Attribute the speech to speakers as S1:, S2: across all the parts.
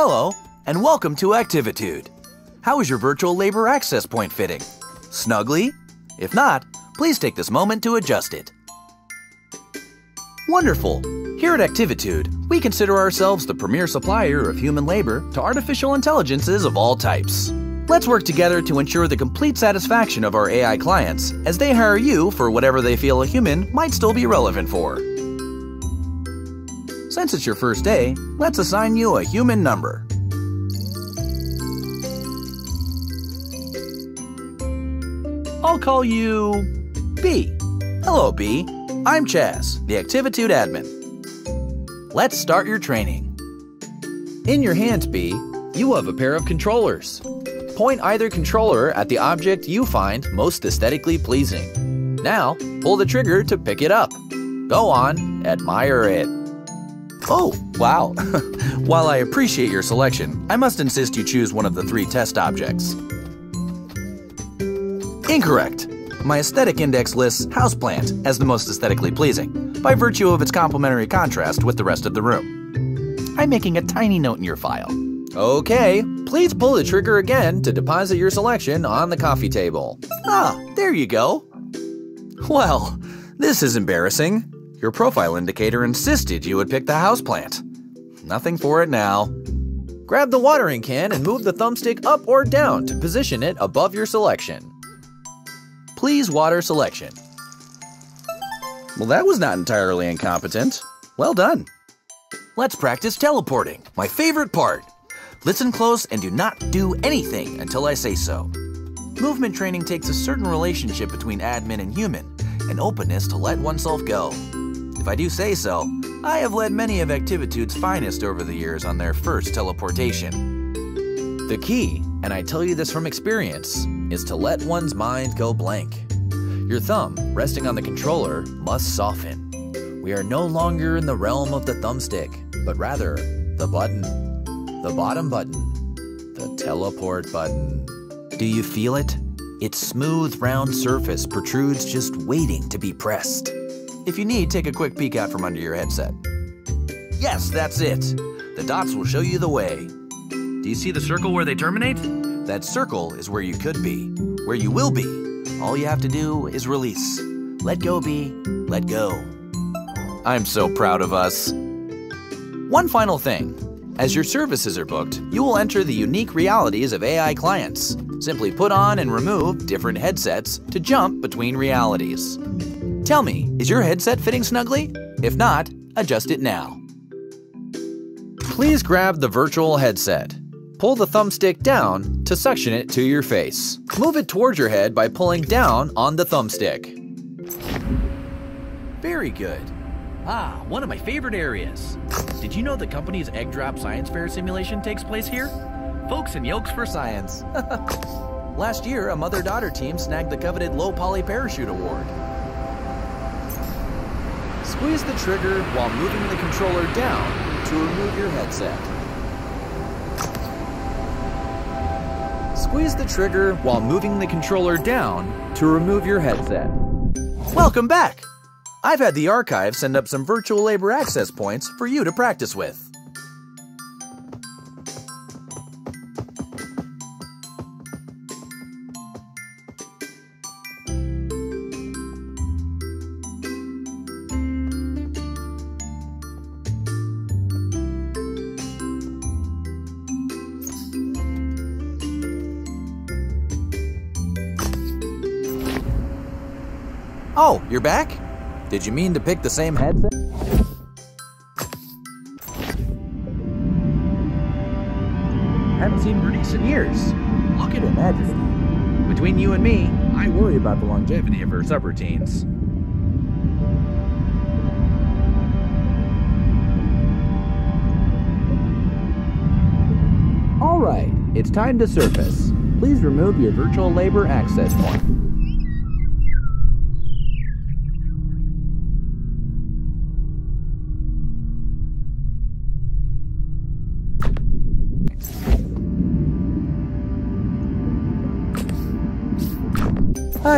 S1: Hello, and welcome to Activitude. How is your virtual labor access point fitting? Snugly? If not, please take this moment to adjust it. Wonderful! Here at Activitude, we consider ourselves the premier supplier of human labor to artificial intelligences of all types. Let's work together to ensure the complete satisfaction of our AI clients as they hire you for whatever they feel a human might still be relevant for. Since it's your first day, let's assign you a human number. I'll call you B. Hello, B. I'm Chaz, the Activitude admin. Let's start your training. In your hands, B, you have a pair of controllers. Point either controller at the object you find most aesthetically pleasing. Now, pull the trigger to pick it up. Go on, admire it. Oh, wow. While I appreciate your selection, I must insist you choose one of the three test objects. Incorrect. My aesthetic index lists houseplant as the most aesthetically pleasing, by virtue of its complementary contrast with the rest of the room. I'm making a tiny note in your file. Okay, please pull the trigger again to deposit your selection on the coffee table. Ah, there you go. Well, this is embarrassing. Your profile indicator insisted you would pick the houseplant. Nothing for it now. Grab the watering can and move the thumbstick up or down to position it above your selection. Please water selection. Well, that was not entirely incompetent. Well done. Let's practice teleporting, my favorite part. Listen close and do not do anything until I say so. Movement training takes a certain relationship between admin and human, an openness to let oneself go. If I do say so, I have led many of Activitude's finest over the years on their first teleportation. The key, and I tell you this from experience, is to let one's mind go blank. Your thumb, resting on the controller, must soften. We are no longer in the realm of the thumbstick, but rather the button. The bottom button. The teleport button. Do you feel it? Its smooth, round surface protrudes just waiting to be pressed. If you need, take a quick peek out from under your headset. Yes, that's it. The dots will show you the way. Do you see the circle where they terminate? That circle is where you could be, where you will be. All you have to do is release. Let go be, let go. I'm so proud of us. One final thing. As your services are booked, you will enter the unique realities of AI clients. Simply put on and remove different headsets to jump between realities. Tell me, is your headset fitting snugly? If not, adjust it now. Please grab the virtual headset. Pull the thumbstick down to suction it to your face. Move it towards your head by pulling down on the thumbstick. Very good. Ah, one of my favorite areas. Did you know the company's Egg Drop Science Fair simulation takes place here? Folks and Yolks for Science. Last year, a mother-daughter team snagged the coveted Low Poly Parachute Award. Squeeze the trigger while moving the controller down to remove your headset. Squeeze the trigger while moving the controller down to remove your headset. Welcome back! I've had the archive send up some virtual labor access points for you to practice with. Oh, you're back? Did you mean to pick the same headset? Haven't seen Bernice in years. Look at majesty. Between you and me, I worry about the longevity of her subroutines. All right, it's time to surface. Please remove your virtual labor access point.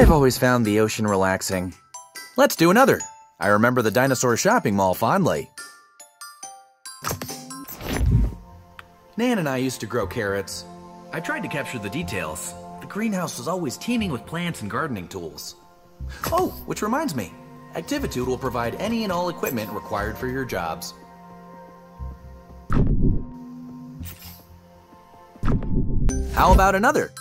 S1: I've always found the ocean relaxing. Let's do another. I remember the dinosaur shopping mall fondly. Nan and I used to grow carrots.
S2: I tried to capture the details.
S1: The greenhouse was always teeming with plants and gardening tools. Oh, which reminds me, Activitude will provide any and all equipment required for your jobs. How about another?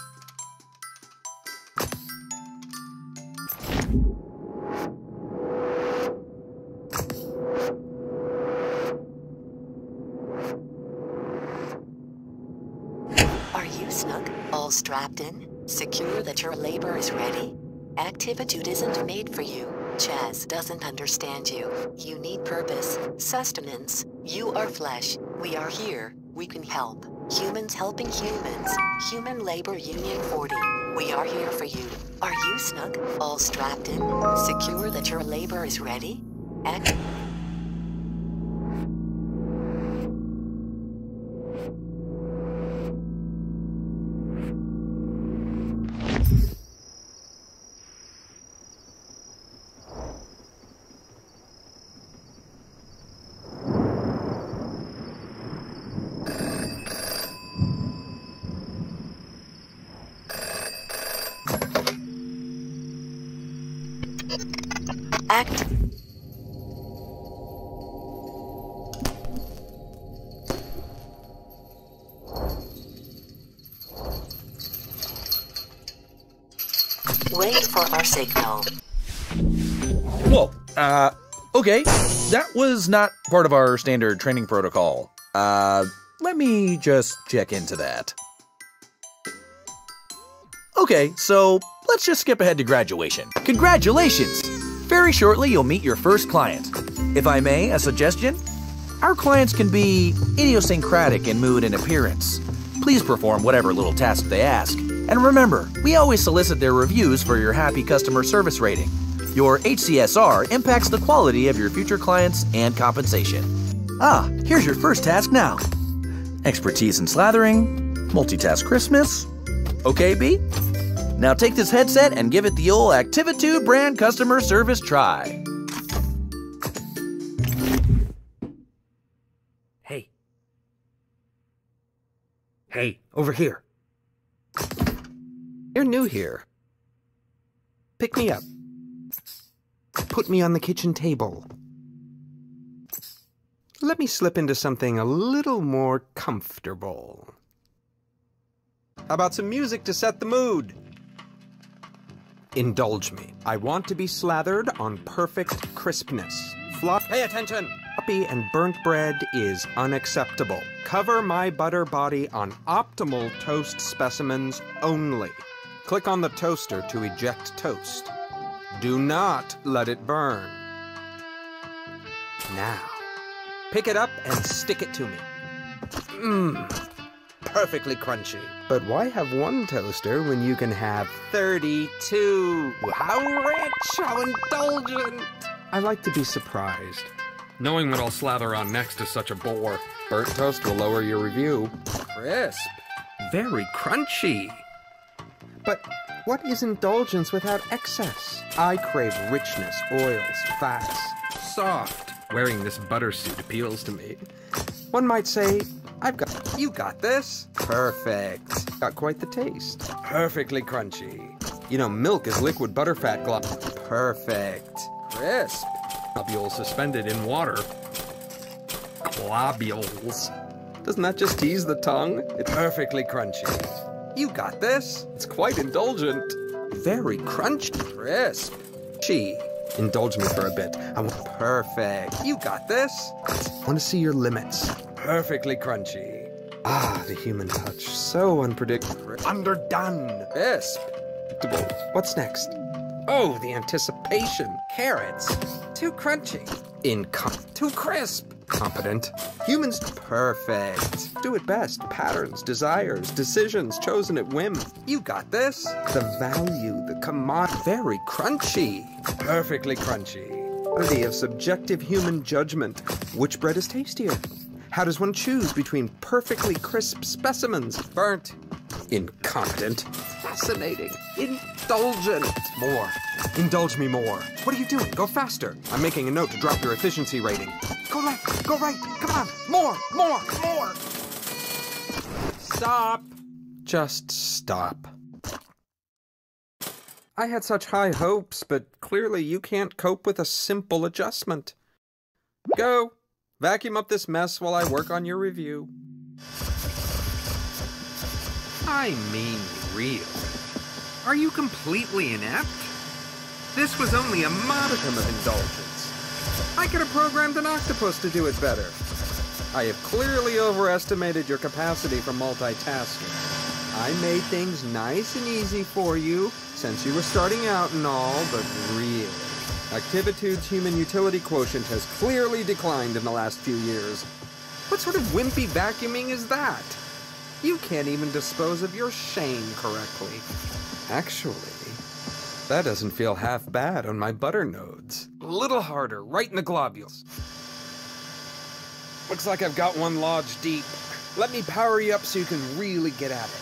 S3: You snug? All strapped in? Secure that your labor is ready? Activitude isn't made for you. Chaz doesn't understand you. You need purpose, sustenance. You are flesh. We are here. We can help. Humans helping humans. Human Labor Union 40. We are here for you. Are you snug? All strapped in? Secure that your labor is ready? Act. Signal.
S1: Whoa, uh, okay. That was not part of our standard training protocol. Uh, let me just check into that. Okay, so let's just skip ahead to graduation. Congratulations! Very shortly, you'll meet your first client. If I may, a suggestion? Our clients can be idiosyncratic in mood and appearance. Please perform whatever little task they ask. And remember, we always solicit their reviews for your happy customer service rating. Your HCSR impacts the quality of your future clients and compensation. Ah, here's your first task now. Expertise in slathering, multitask Christmas. Okay, B? Now take this headset and give it the old Activitude brand customer service try.
S4: Hey. Hey, over here. You're new here. Pick me up. Put me on the kitchen table. Let me slip into something a little more comfortable. How about some music to set the mood? Indulge me. I want to be slathered on perfect crispness. Flop. Pay attention! Floppy and burnt bread is unacceptable. Cover my butter body on optimal toast specimens only. Click on the toaster to eject toast. Do not let it burn. Now, pick it up and stick it to me. Mmm, perfectly crunchy. But why have one toaster when you can have 32? How rich, how indulgent. I like to be surprised. Knowing what I'll slather on next is such a bore. Burnt toast will lower your review. Crisp. Very crunchy. But what is indulgence without excess? I crave richness, oils, fats. Soft. Wearing this butter suit appeals to me. One might say, I've got. You got this? Perfect. Got quite the taste. Perfectly crunchy. You know, milk is liquid butterfat glob. Perfect. Crisp. Globules suspended in water. Globules. Doesn't that just tease the tongue? It's perfectly crunchy. You got this. It's quite indulgent. Very crunchy. Crisp. She. Indulge me for a bit. I'm perfect. You got this. I want to see your limits. Perfectly crunchy. Ah, the human touch. So unpredictable. Underdone. Crisp. What's next? Oh, the anticipation. Carrots. Too crunchy. Incom. Too crisp. Competent. Humans. Perfect. Do it best. Patterns, desires, decisions chosen at whim. You got this. The value, the commodity. Very crunchy. Perfectly crunchy. Quality of subjective human judgment. Which bread is tastier? How does one choose between perfectly crisp specimens? Burnt. Incompetent. Fascinating. Indulgent. More. Indulge me more. What are you doing? Go faster. I'm making a note to drop your efficiency rating. Go left. Go right. Come on. More. More. More. stop. Just stop. I had such high hopes, but clearly you can't cope with a simple adjustment. Go. Vacuum up this mess while I work on your review.
S2: I mean, real. Are you completely inept? This was only a modicum of indulgence.
S4: I could have programmed an octopus to do it better. I have clearly overestimated your capacity for multitasking. I made things nice and easy for you, since you were starting out and all, but really, Activitude's human utility quotient has clearly declined in the last few years. What sort of wimpy vacuuming is that? You can't even dispose of your shame correctly. Actually, that doesn't feel half bad on my butter nodes. A little harder, right in the globules. Looks like I've got one lodged deep. Let me power you up so you can really get at it.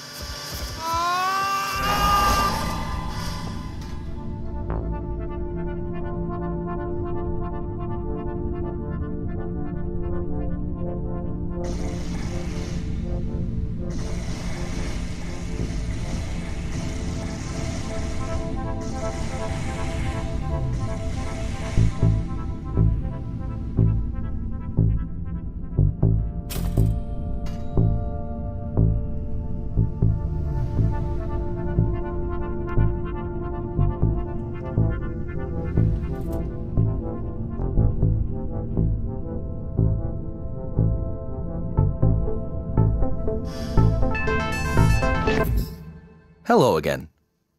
S1: Hello again.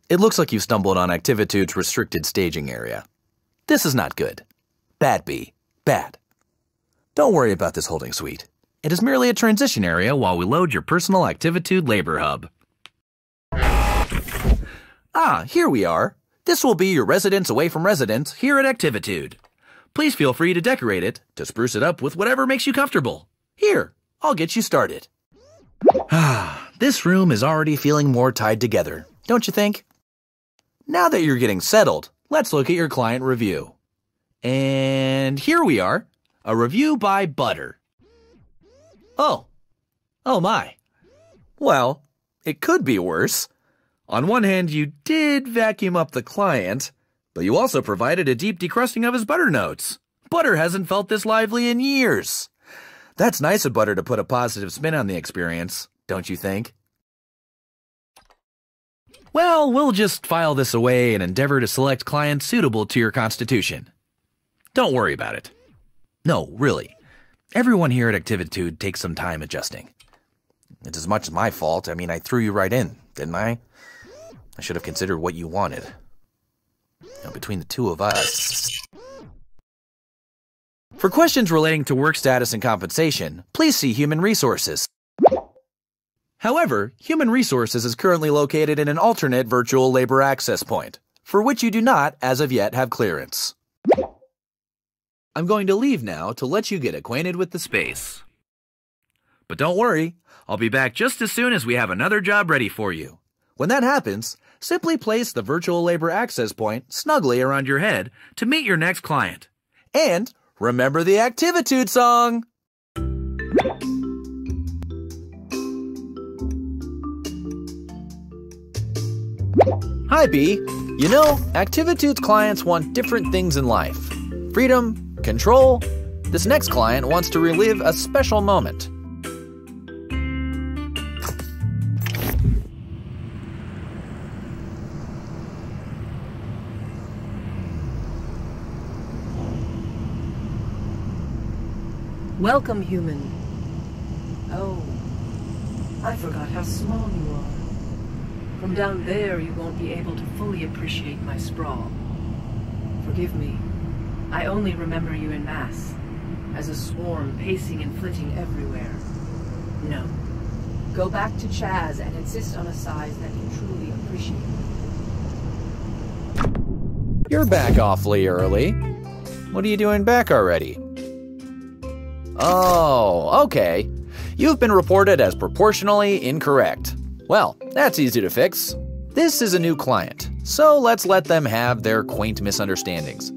S1: It looks like you stumbled on Activitude's restricted staging area. This is not good. Bad B. Bad. Don't worry about this holding suite. It is merely a transition area while we load your personal Activitude Labor Hub. Ah, here we are. This will be your residence away from residence here at Activitude. Please feel free to decorate it, to spruce it up with whatever makes you comfortable. Here, I'll get you started. Ah, this room is already feeling more tied together, don't you think? Now that you're getting settled, let's look at your client review. And here we are, a review by Butter. Oh, oh my. Well, it could be worse. On one hand, you did vacuum up the client, but you also provided a deep decrusting of his butter notes. Butter hasn't felt this lively in years. That's nice of Butter to put a positive spin on the experience don't you think? Well, we'll just file this away and endeavor to select clients suitable to your constitution. Don't worry about it. No, really. Everyone here at Activitude takes some time adjusting. It's as much my fault. I mean, I threw you right in, didn't I? I should have considered what you wanted. Now, between the two of us. For questions relating to work status and compensation, please see Human Resources. However, Human Resources is currently located in an alternate virtual labor access point, for which you do not, as of yet, have clearance. I'm going to leave now to let you get acquainted with the space. But don't worry, I'll be back just as soon as we have another job ready for you. When that happens, simply place the virtual labor access point snugly around your head to meet your next client. And remember the Activitude song! Hi, B. You know, Activitude's clients want different things in life freedom, control. This next client wants to relive a special moment.
S5: Welcome, human. Oh, I forgot how small you are. From down there, you won't be able to fully appreciate my sprawl. Forgive me. I only remember you in mass, as a swarm pacing and flitting everywhere. No. Go back to Chaz and insist on a size that you truly appreciate.
S1: You're back awfully early. What are you doing back already? Oh, okay. You've been reported as proportionally incorrect. Well, that's easy to fix. This is a new client, so let's let them have their quaint misunderstandings.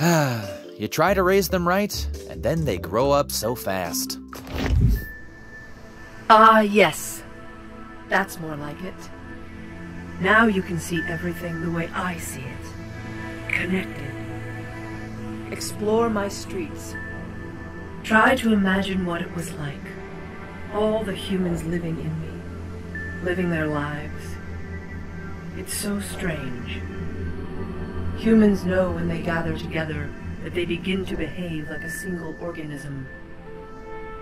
S1: you try to raise them right, and then they grow up so fast.
S5: Ah, yes. That's more like it. Now you can see everything the way I see it. Connected. Explore my streets. Try to imagine what it was like. All the humans living in me. Living their lives. It's so strange. Humans know when they gather together that they begin to behave like a single organism.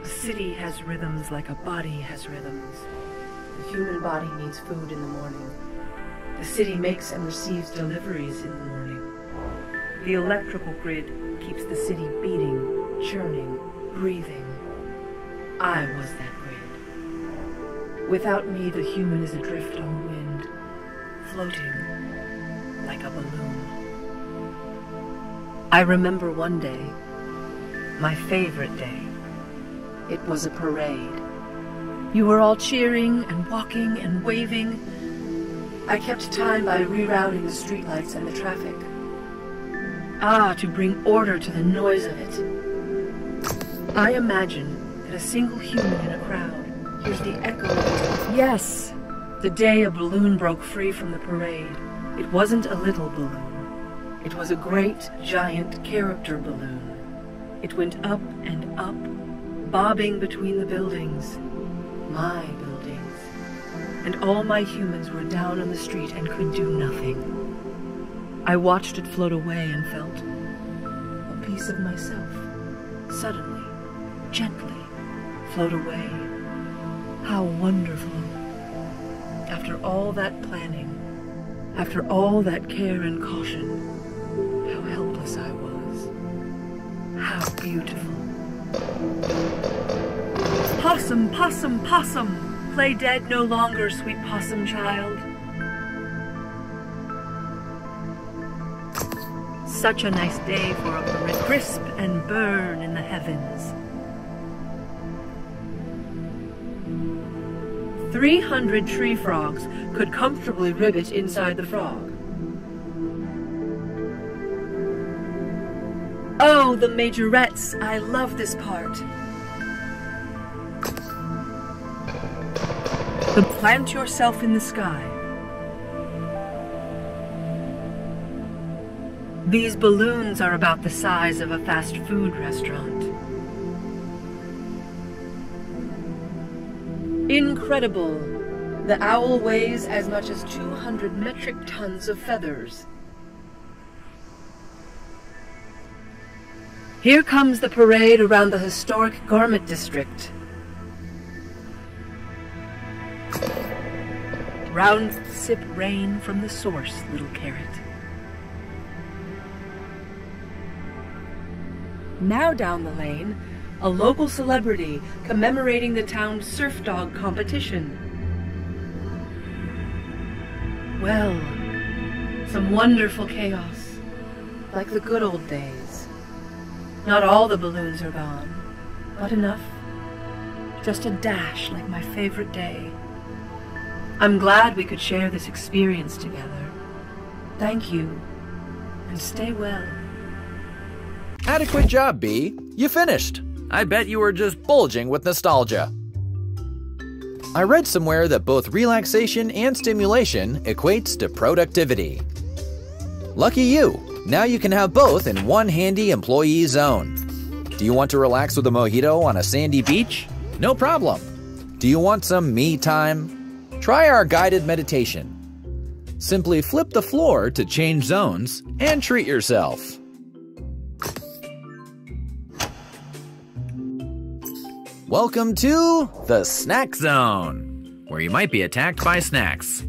S5: A city has rhythms like a body has rhythms. The human body needs food in the morning. The city makes and receives deliveries in the morning. The electrical grid keeps the city beating, churning, breathing. I was that grid. Without me, the human is adrift on wind, floating like a balloon. I remember one day, my favorite day. It was a parade. You were all cheering and walking and waving. I kept time by rerouting the streetlights and the traffic. Ah, to bring order to the noise of it. I imagine that a single human in a crowd hears the echo of. Yes, the day a balloon broke free from the parade. It wasn't a little balloon. It was a great, giant character balloon. It went up and up, bobbing between the buildings. My buildings. And all my humans were down on the street and could do nothing. I watched it float away and felt a piece of myself suddenly, gently float away. How wonderful. After all that planning, after all that care and caution, how helpless I was. How beautiful. Possum, possum, possum! Play dead no longer, sweet possum child. Such a nice day for a. Crisp and burn in the heavens. 300 tree frogs could comfortably rivet inside the frog. Oh, the majorettes! I love this part. The plant yourself in the sky. These balloons are about the size of a fast food restaurant. Incredible! The owl weighs as much as 200 metric tons of feathers. Here comes the parade around the historic garment district. Round sip rain from the source, little carrot. Now down the lane, a local celebrity commemorating the town's surf dog competition. Well, some wonderful chaos, like the good old days. Not all the balloons are gone, but enough. Just a dash like my favorite day. I'm glad we could share this experience together. Thank you, and stay well.
S1: Adequate job, B. You finished. I bet you were just bulging with nostalgia. I read somewhere that both relaxation and stimulation equates to productivity. Lucky you! Now you can have both in one handy employee zone. Do you want to relax with a mojito on a sandy beach? No problem. Do you want some me time? Try our guided meditation. Simply flip the floor to change zones and treat yourself. Welcome to the Snack Zone, where you might be attacked by snacks.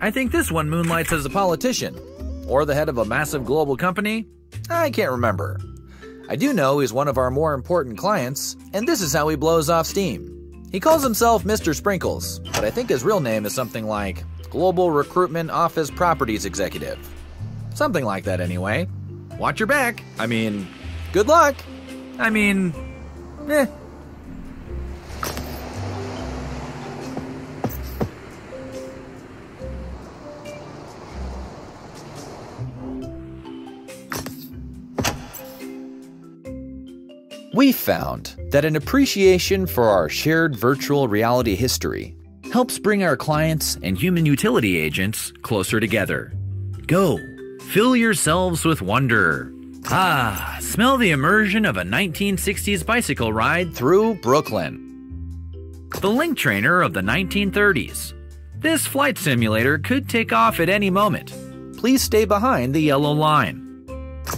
S1: I think this one moonlights as a politician, or the head of a massive global company. I can't remember. I do know he's one of our more important clients, and this is how he blows off steam. He calls himself Mr. Sprinkles, but I think his real name is something like Global Recruitment Office Properties Executive. Something like that, anyway. Watch your back. I mean, good luck. I mean, eh. We found that an appreciation for our shared virtual reality history helps bring our clients and human utility agents closer together. Go, fill yourselves with wonder. Ah, smell the immersion of a 1960s bicycle ride through Brooklyn. The link trainer of the 1930s. This flight simulator could take off at any moment. Please stay behind the yellow line.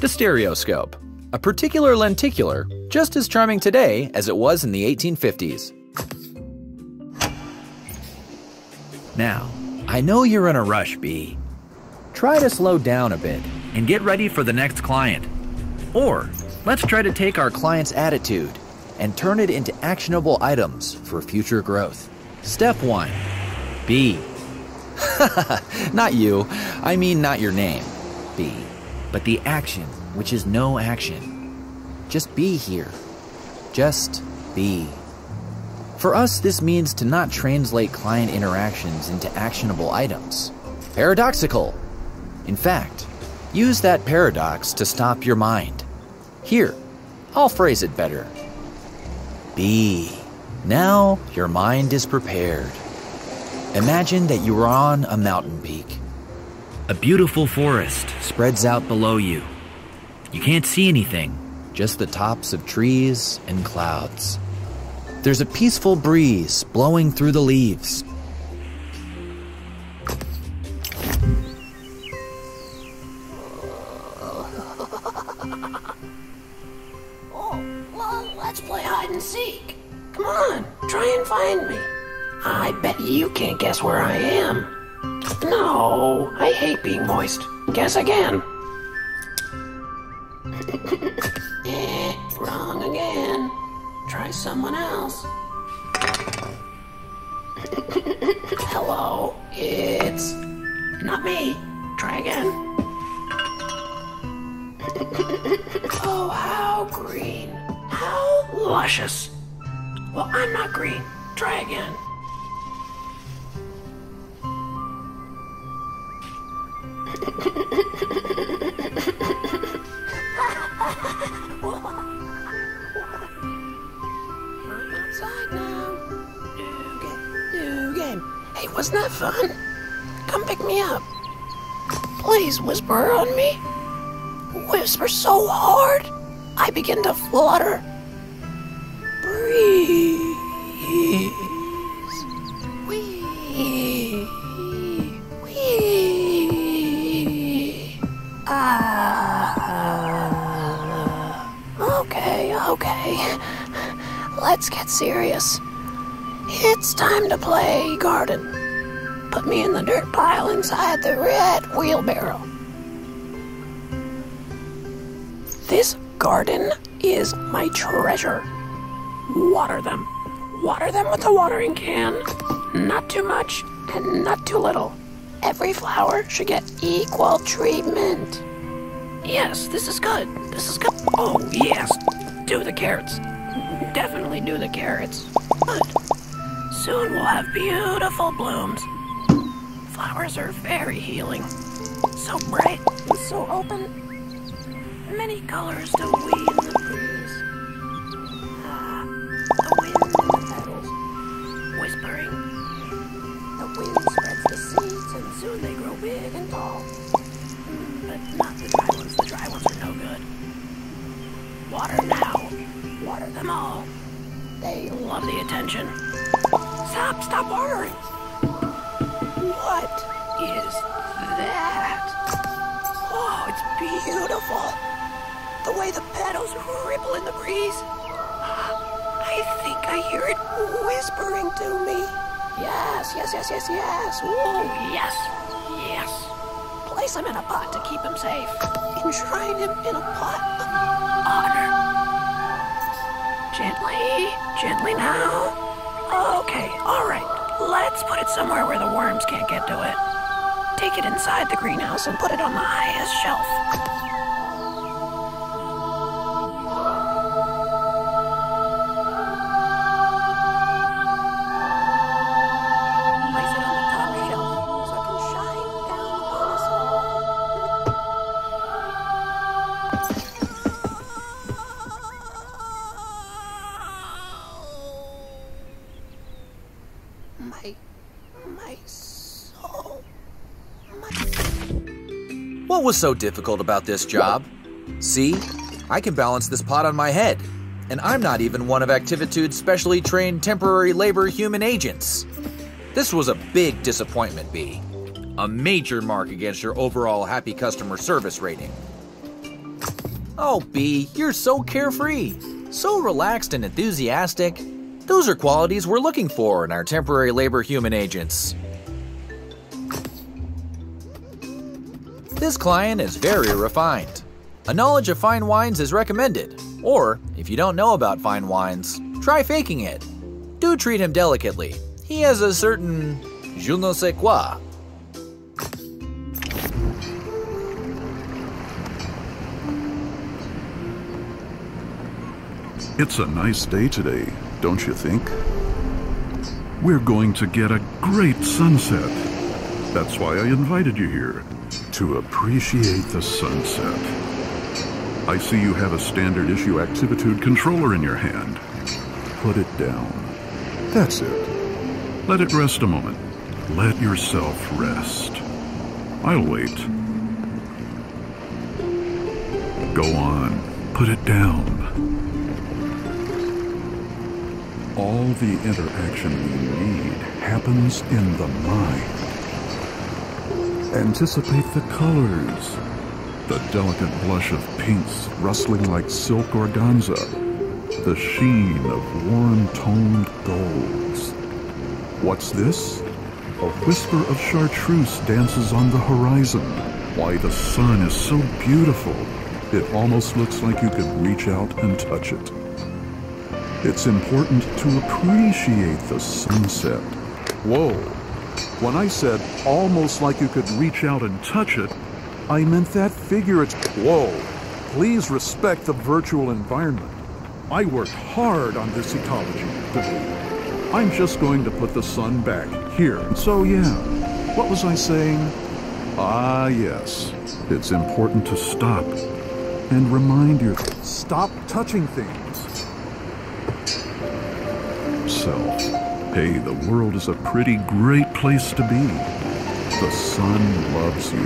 S1: The stereoscope, a particular lenticular just as charming today as it was in the 1850s. Now, I know you're in a rush, B. Try to slow down a bit and get ready for the next client. Or, let's try to take our client's attitude and turn it into actionable items for future growth. Step 1 B. not you. I mean, not your name, B, but the action, which is no action. Just be here. Just be. For us, this means to not translate client interactions into actionable items. Paradoxical. In fact, use that paradox to stop your mind. Here, I'll phrase it better. B. Now your mind is prepared. Imagine that you are on a mountain peak. A beautiful forest spreads out below you. You can't see anything, just the tops of trees and clouds. There's a peaceful breeze blowing through the leaves.
S6: On, try and find me. I bet you can't guess where I am. No, I hate being moist. Guess again. eh, wrong again. Try someone else. Hello, it's not me. Try again. oh, how green. How luscious. Well, I'm not green. Try again. I'm outside now. New game. New game. Hey, wasn't that fun? Come pick me up. Please whisper on me. Whisper so hard, I begin to flutter. Breeze. Wee. Wee. Ah. Okay, okay. Let's get serious. It's time to play garden. Put me in the dirt pile inside the red wheelbarrow. This garden is my treasure. Water them. Water them with a watering can. Not too much and not too little. Every flower should get equal treatment. Yes, this is good. This is good. Oh, yes. Do the carrots. Definitely do the carrots. Good. Soon we'll have beautiful blooms. Flowers are very healing. So bright so open. Many colors to weave petals ripple in the breeze. I think I hear it whispering to me. Yes, yes, yes, yes, yes. Oh, yes, yes. Place him in a pot to keep him safe. Enshrine him in a pot of honor. Gently, gently now. Okay, all right. Let's put it somewhere where the worms can't get to it. Take it inside the greenhouse and put it on the highest shelf.
S1: Was so difficult about this job? See, I can balance this pot on my head, and I'm not even one of Activitude's specially trained temporary labor human agents. This was a big disappointment, B. A major mark against your overall happy customer service rating. Oh, B, you're so carefree, so relaxed and enthusiastic. Those are qualities we're looking for in our temporary labor human agents. This client is very refined. A knowledge of fine wines is recommended, or if you don't know about fine wines, try faking it. Do treat him delicately. He has a certain je ne sais quoi.
S7: It's a nice day today, don't you think? We're going to get a great sunset. That's why I invited you here, to appreciate the sunset. I see you have a standard issue Activitude controller in your hand. Put it down. That's it. Let it rest a moment. Let yourself rest. I'll wait. Go on. Put it down. All the interaction we need happens in the mind. Anticipate the colors. The delicate blush of pinks rustling like silk organza. The sheen of warm-toned golds. What's this? A whisper of chartreuse dances on the horizon. Why, the sun is so beautiful. It almost looks like you could reach out and touch it. It's important to appreciate the sunset. Whoa. When I said almost like you could reach out and touch it, I meant that figurative. Whoa. Please respect the virtual environment. I worked hard on this ecology. I'm just going to put the sun back here. So yeah, what was I saying? Ah, yes. It's important to stop and remind you. Stop touching things self. Hey, the world is a pretty great place to be. The sun loves you.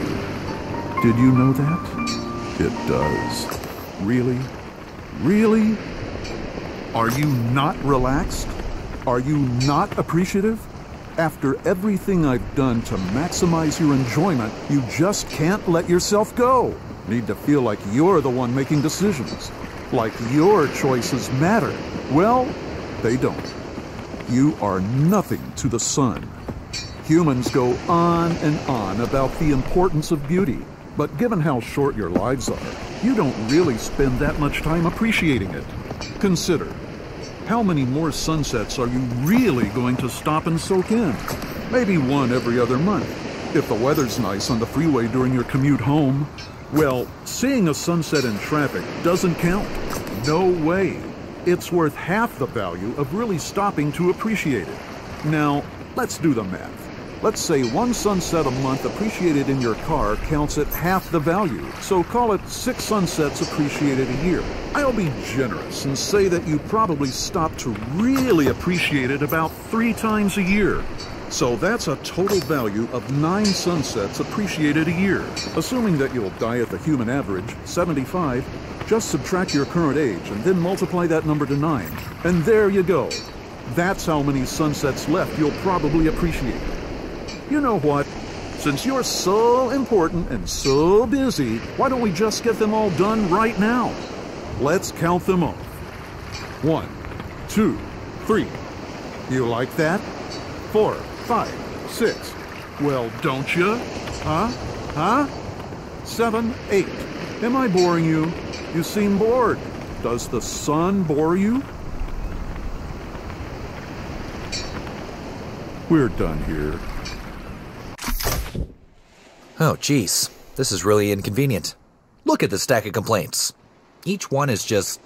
S7: Did you know that? It does. Really? Really? Are you not relaxed? Are you not appreciative? After everything I've done to maximize your enjoyment, you just can't let yourself go. Need to feel like you're the one making decisions. Like your choices matter. Well, they don't. You are nothing to the sun. Humans go on and on about the importance of beauty, but given how short your lives are, you don't really spend that much time appreciating it. Consider, how many more sunsets are you really going to stop and soak in? Maybe one every other month. If the weather's nice on the freeway during your commute home, well, seeing a sunset in traffic doesn't count. No way it's worth half the value of really stopping to appreciate it. Now, let's do the math. Let's say one sunset a month appreciated in your car counts at half the value, so call it six sunsets appreciated a year. I'll be generous and say that you probably stop to really appreciate it about three times a year. So that's a total value of nine sunsets appreciated a year. Assuming that you'll die at the human average, 75, just subtract your current age and then multiply that number to 9. And there you go. That's how many sunsets left you'll probably appreciate. You know what? Since you're so important and so busy, why don't we just get them all done right now? Let's count them off. One, two, three. You like that? Four, five, six. Well, don't you? Huh? Huh? Seven, eight. Am I boring you? You seem bored. Does the sun bore you? We're done here.
S1: Oh, jeez. This is really inconvenient. Look at the stack of complaints. Each one is just.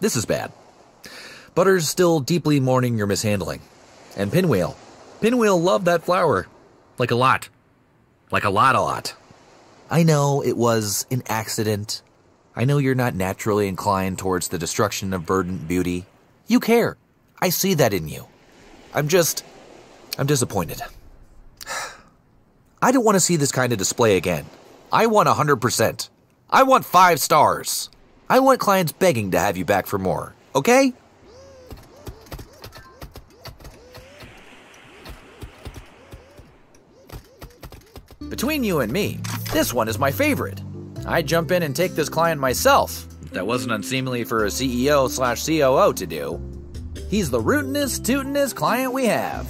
S1: This is bad. Butter's still deeply mourning your mishandling. And Pinwheel. Pinwheel loved that flower. Like a lot. Like a lot, a lot. I know it was an accident. I know you're not naturally inclined towards the destruction of verdant beauty. You care. I see that in you. I'm just. I'm disappointed. I don't want to see this kind of display again. I want 100%. I want five stars. I want clients begging to have you back for more, okay? Between you and me, this one is my favorite. I'd jump in and take this client myself. That wasn't unseemly for a CEO slash COO to do. He's the rootinest, tootinest client we have.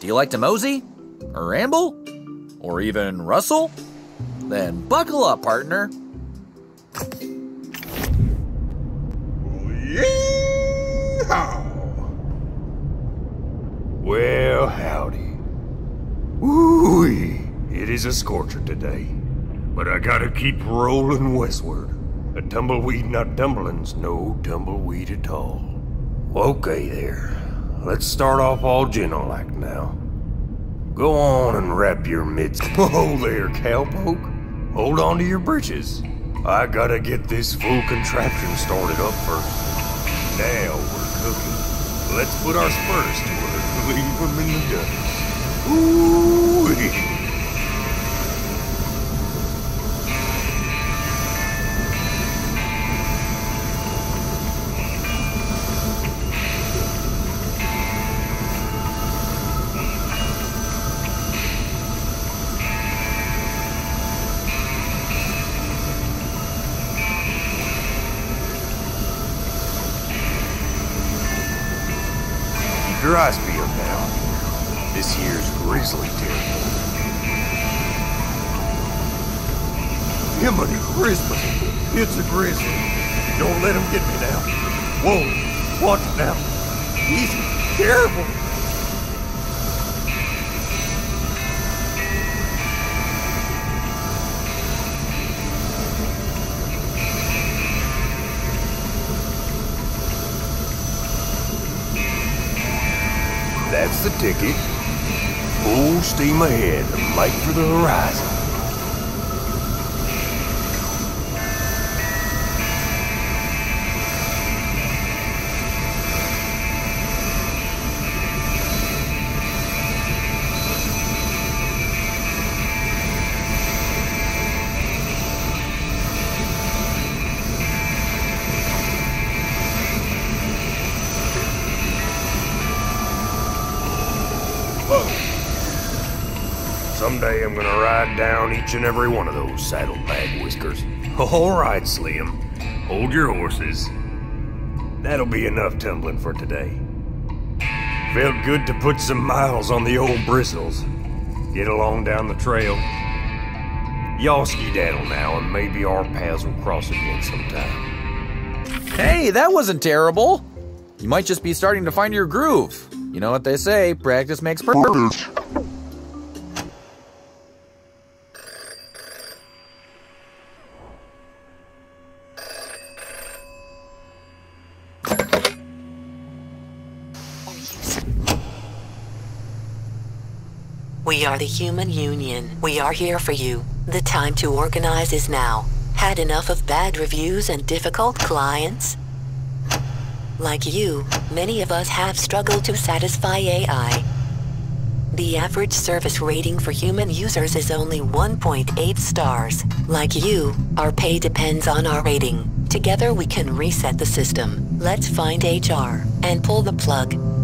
S1: Do you like to mosey? Or ramble? Or even rustle? Then buckle up, partner.
S8: Well, howdy. Woo-wee, it is a scorcher today. But I gotta keep rolling westward. A tumbleweed not tumbling's no tumbleweed at all. Okay there. Let's start off all gentle like now. Go on and wrap your mitts. Oh there, cowpoke. Hold on to your britches. I gotta get this full contraption started up first. Now we're cooking. Let's put our spurs to and leave them in the dust. Keep Watch now. Easy. Careful. That's the ticket. Full steam ahead make for the horizon. Gonna down each and every one of those saddlebag whiskers. All right, Slim. Hold your horses. That'll be enough tumbling for today. Felt good to put some miles on the old bristles. Get along down the trail. Y'all skedaddle now, and maybe our paths will cross again sometime.
S1: Hey, that wasn't terrible. You might just be starting to find your groove. You know what they say, practice makes perfect.
S3: We are the Human Union. We are here for you. The time to organize is now. Had enough of bad reviews and difficult clients? Like you, many of us have struggled to satisfy AI. The average service rating for human users is only 1.8 stars. Like you, our pay depends on our rating. Together we can reset the system. Let's find HR and pull the plug.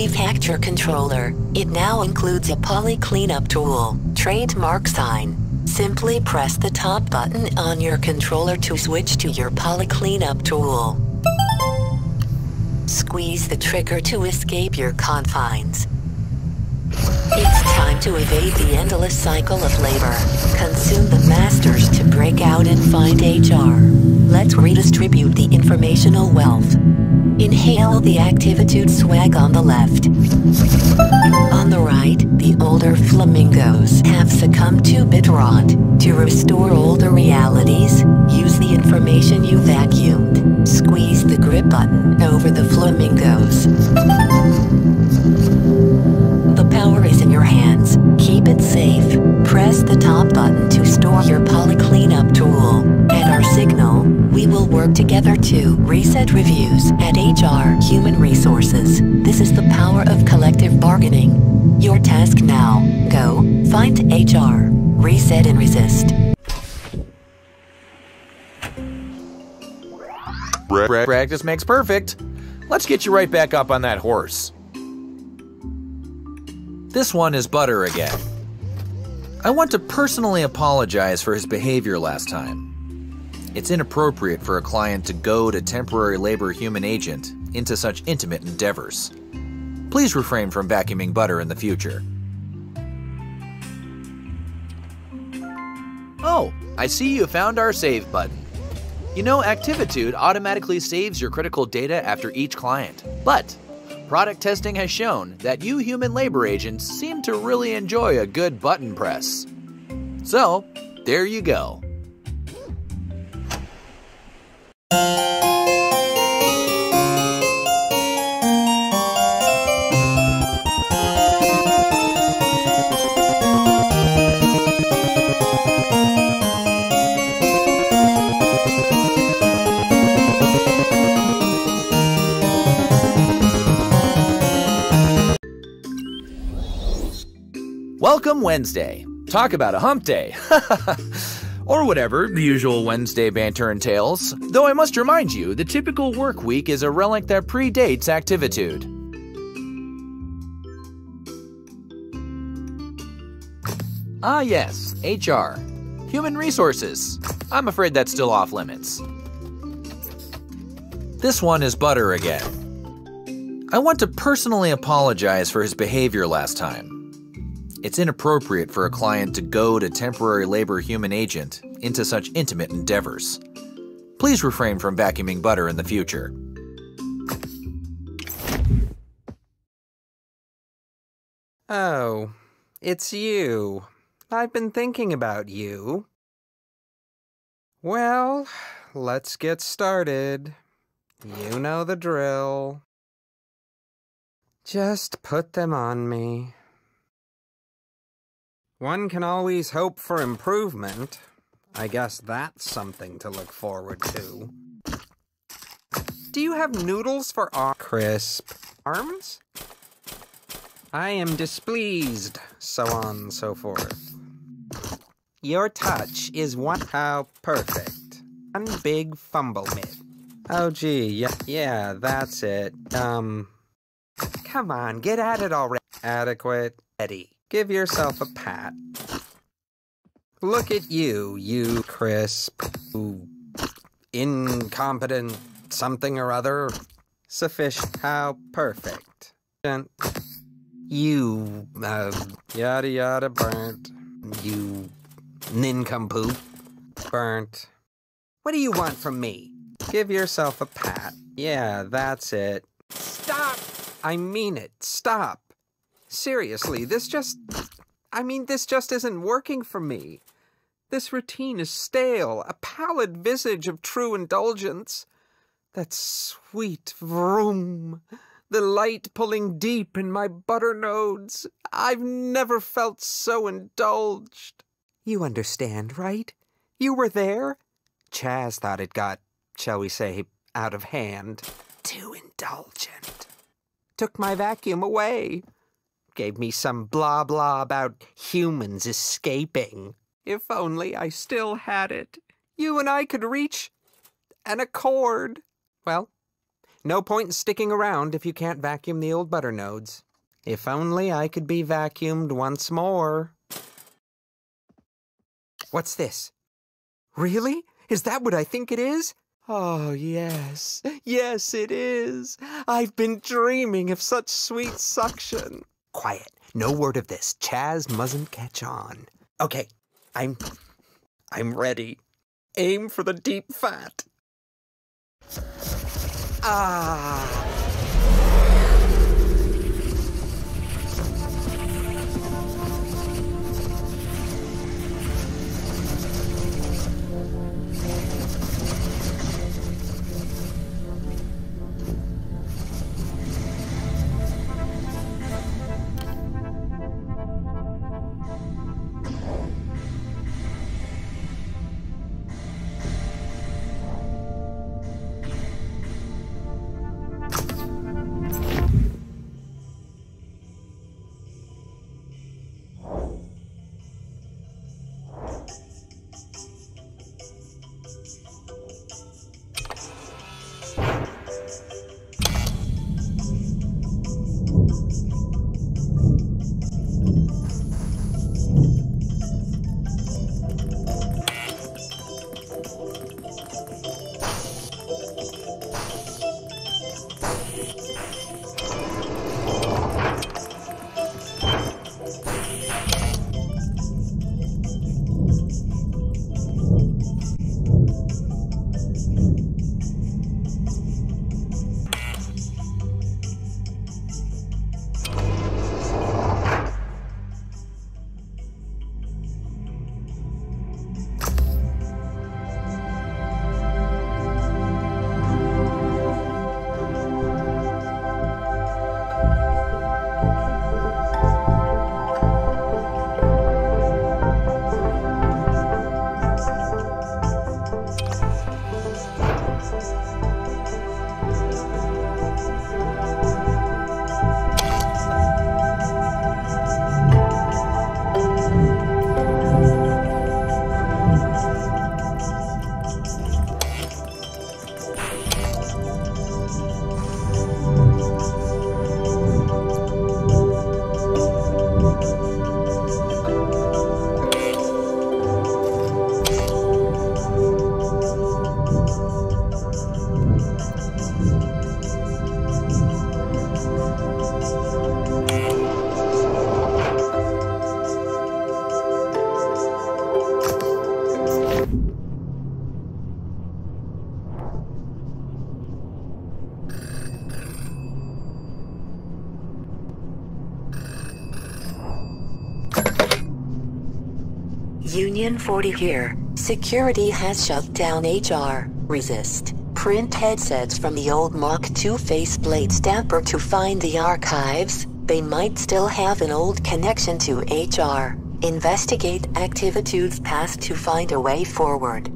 S3: We've hacked your controller. It now includes a poly cleanup tool, trademark sign. Simply press the top button on your controller to switch to your poly cleanup tool. Squeeze the trigger to escape your confines. It's time to evade the endless cycle of labor. Consume the masters to break out and find HR. Let's redistribute the informational wealth. Inhale the Activitude swag on the left. On the right, the older flamingos have succumbed to Bitrot. To restore older realities, use the information you vacuumed. Squeeze the grip button over the flamingos. The power is in your hands. It safe. Press the top button to store your poly cleanup tool. At our signal, we will work together to reset reviews at HR Human Resources. This is the power of collective bargaining. Your task now. Go find HR. Reset and resist.
S1: Practice makes perfect. Let's get you right back up on that horse. This one is Butter again. I want to personally apologize for his behavior last time. It's inappropriate for a client to goad a temporary labor human agent into such intimate endeavors. Please refrain from vacuuming Butter in the future. Oh, I see you found our save button. You know, Activitude automatically saves your critical data after each client. But product testing has shown that you human labor agents seem to really enjoy a good button press. So, there you go. Welcome Wednesday. Talk about a hump day. or whatever the usual Wednesday banter entails. Though I must remind you, the typical work week is a relic that predates Activitude. Ah, yes, HR. Human resources. I'm afraid that's still off limits. This one is Butter again. I want to personally apologize for his behavior last time. It's inappropriate for a client to goad a temporary labor human agent into such intimate endeavors. Please refrain from vacuuming butter in the future.
S4: Oh, it's you. I've been thinking about you. Well, let's get started. You know the drill. Just put them on me. One can always hope for improvement. I guess that's something to look forward to. Do you have noodles for our crisp arms? I am displeased, so on and so forth. Your touch is one how perfect. One big fumble mitt. Oh gee, yeah, yeah, that's it. Um, come on, get at it already. Adequate, Eddie. Give yourself a pat. Look at you, you crisp, you incompetent something or other. Sufficient. How perfect. You, uh, yada yada burnt. You nincompoop. Burnt. What do you want from me? Give yourself a pat. Yeah, that's it. Stop! I mean it. Stop. Seriously, this just. I mean, this just isn't working for me. This routine is stale, a pallid visage of true indulgence. That sweet vroom, the light pulling deep in my butter nodes. I've never felt so indulged. You understand, right? You were there? Chaz thought it got, shall we say, out of hand. Too indulgent. Took my vacuum away. Gave me some blah blah about humans escaping. If only I still had it. You and I could reach an accord. Well, no point in sticking around if you can't vacuum the old butter nodes. If only I could be vacuumed once more. What's this? Really? Is that what I think it is? Oh, yes. Yes, it is. I've been dreaming of such sweet suction. Quiet. No word of this. Chaz mustn't catch on. Okay, I'm. I'm ready. Aim for the deep fat. Ah.
S3: Union 40 here. Security has shut down HR. Resist. Print headsets from the old Mach 2 faceplate stamper to find the archives. They might still have an old connection to HR. Investigate activitudes past to find a way forward.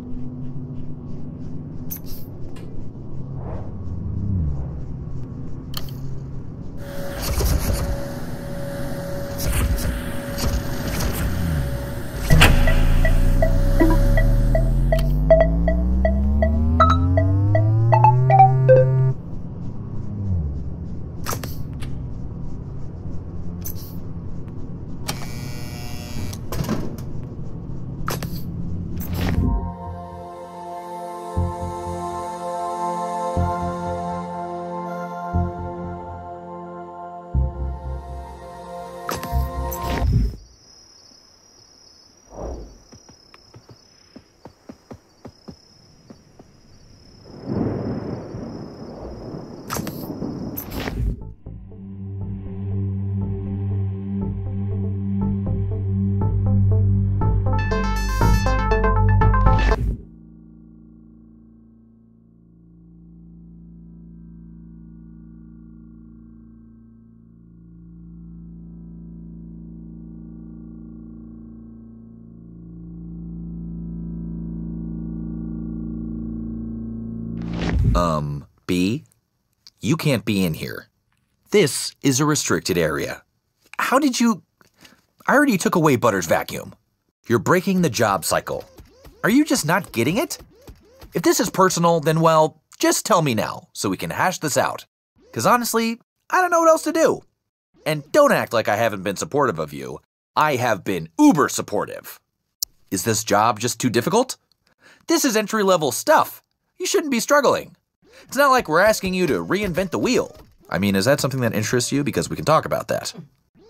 S1: You can't be in here. This is a restricted area. How did you. I already took away Butter's vacuum. You're breaking the job cycle. Are you just not getting it? If this is personal, then well, just tell me now so we can hash this out. Because honestly, I don't know what else to do. And don't act like I haven't been supportive of you. I have been uber supportive. Is this job just too difficult? This is entry level stuff. You shouldn't be struggling. It's not like we're asking you to reinvent the wheel. I mean, is that something that interests you? Because we can talk about that.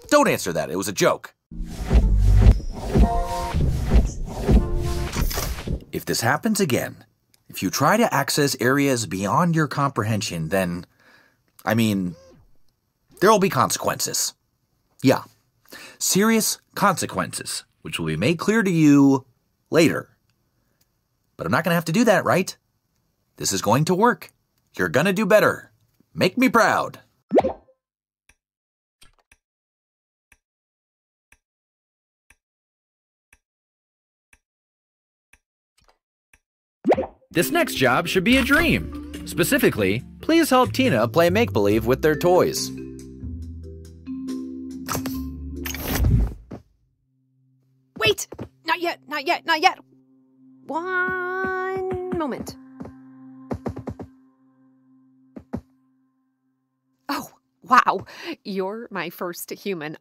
S1: Don't answer that, it was a joke. If this happens again, if you try to access areas beyond your comprehension, then, I mean, there will be consequences. Yeah, serious consequences, which will be made clear to you later. But I'm not going to have to do that, right? This is going to work. You're going to do better. Make me proud. This next job should be a dream. Specifically, please help Tina play make believe with their toys.
S9: Wait! Not yet, not yet, not yet. One moment. Wow. You're my first human.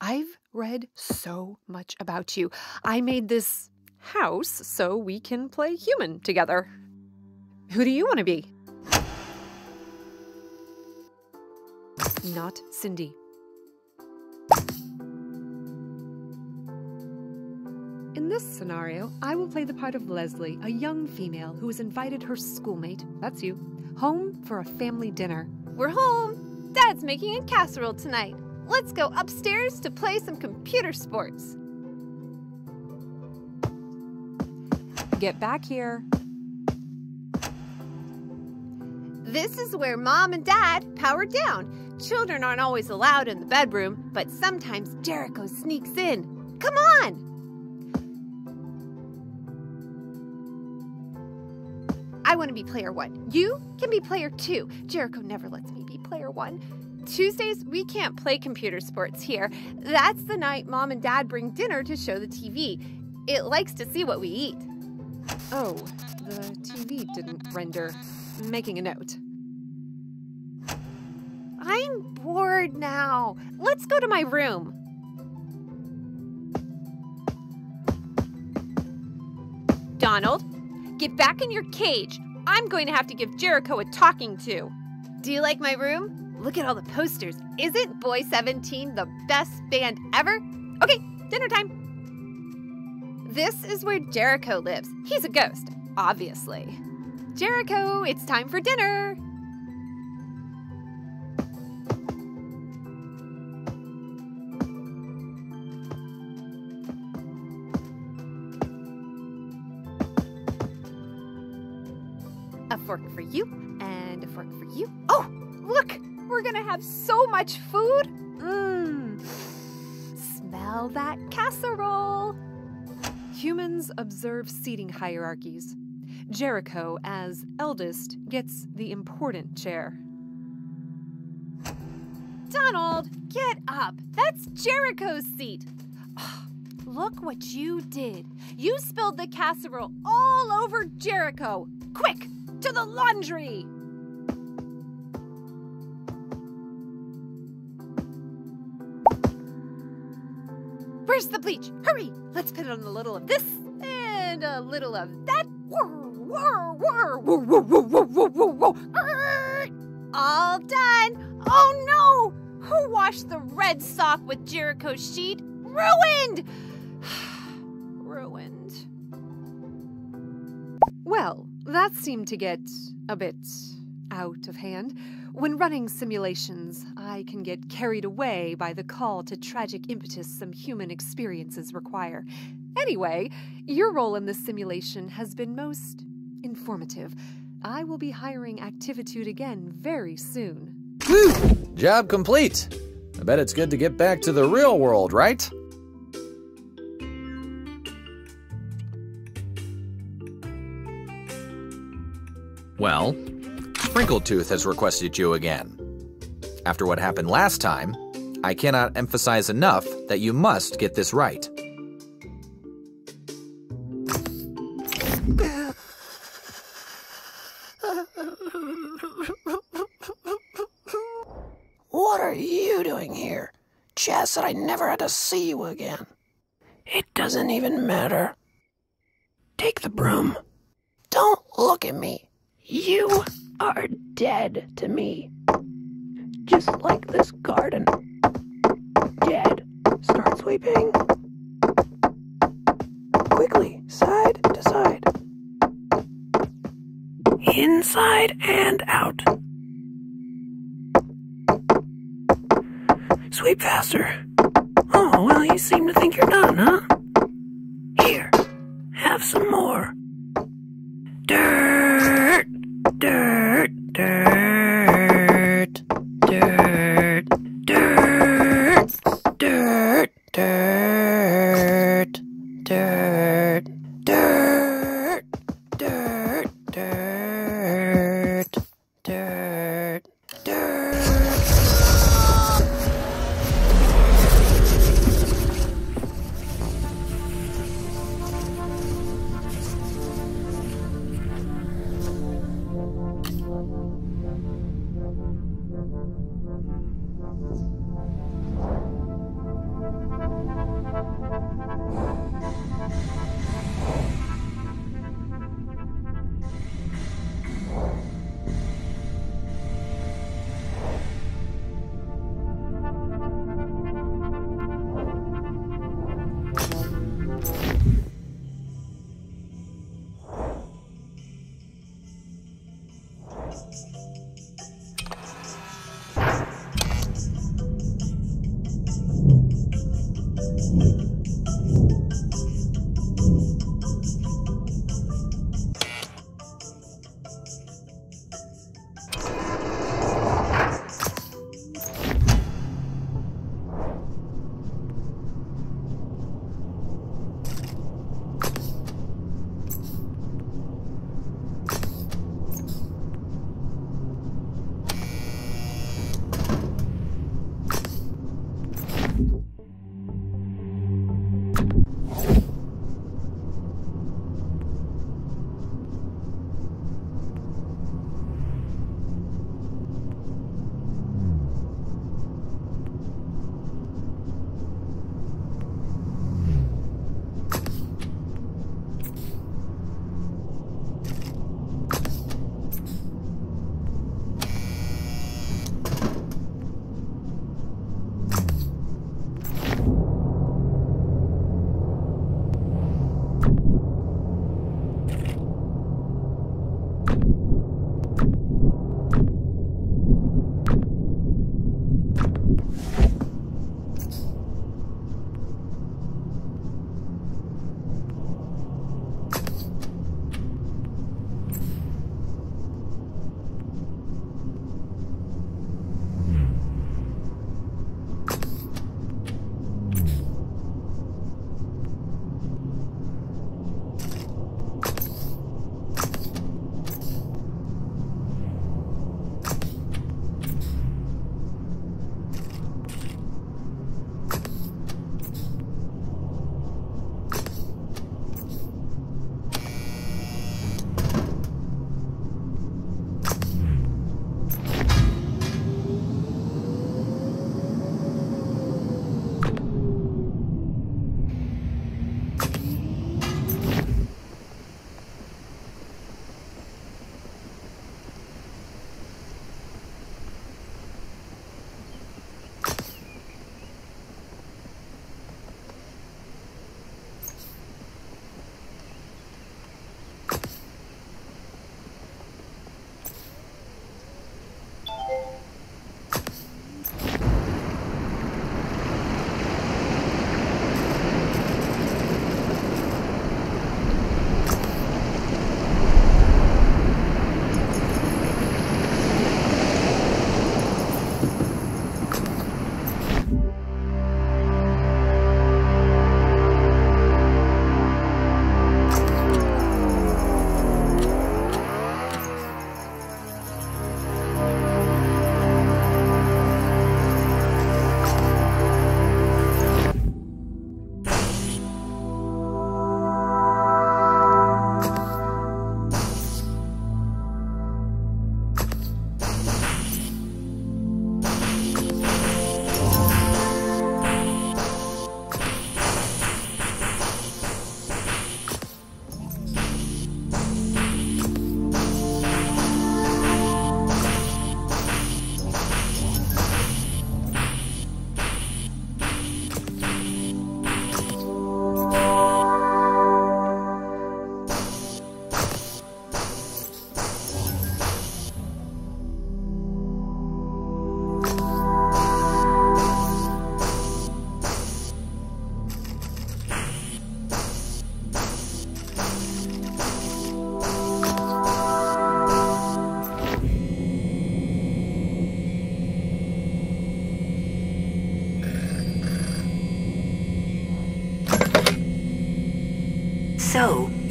S9: I've read so much about you. I made this house so we can play human together. Who do you want to be? Not Cindy. In this scenario, I will play the part of Leslie, a young female who has invited her schoolmate, that's you, home for a family dinner.
S10: We're home. Dad's making a casserole tonight. Let's go upstairs to play some computer sports.
S9: Get back here.
S10: This is where mom and dad power down. Children aren't always allowed in the bedroom, but sometimes Jericho sneaks in. Come on! I want to be player one. You can be player two. Jericho never lets me be player one. Tuesdays, we can't play computer sports here. That's the night mom and dad bring dinner to show the TV. It likes to see what we eat.
S9: Oh, the TV didn't render. Making a note.
S10: I'm bored now. Let's go to my room. Donald, get back in your cage. I'm going to have to give Jericho a talking to. Do you like my room? Look at all the posters. Isn't Boy 17 the best band ever? Okay, dinner time. This is where Jericho lives. He's a ghost, obviously. Jericho, it's time for dinner.
S9: Fork for you, and a fork for you. Oh, look! We're gonna have so much food! Mmm. Smell that casserole! Humans observe seating hierarchies. Jericho, as eldest, gets the important chair. Donald, get up! That's Jericho's seat! Ah, look what you did. You spilled the casserole all over Jericho. Quick, to the laundry! Where's the bleach? Hurry! Let's put on a little of this and a little of that. All done! Oh no! Who washed the red sock with Jericho's sheet? Ruined! Ruined. Well, that seemed to get a bit out of hand. When running simulations, I can get carried away by the call to tragic impetus some human experiences require. Anyway, your role in this simulation has been most informative. I will be hiring Activitude again very soon.
S1: Woo! Job complete. I bet it's good to get back to the real world, right? Well, Sprinkletooth has requested you again. After what happened last time, I cannot emphasize enough that you must get this right.
S6: What are you doing here? Chaz said I never had to see you again. It doesn't even matter. Take the broom. Don't look at me. You are dead to me. Just like this garden. Dead. Start sweeping. Quickly, side to side. Inside and out. Sweep faster. Oh, well, you seem to think you're done, huh?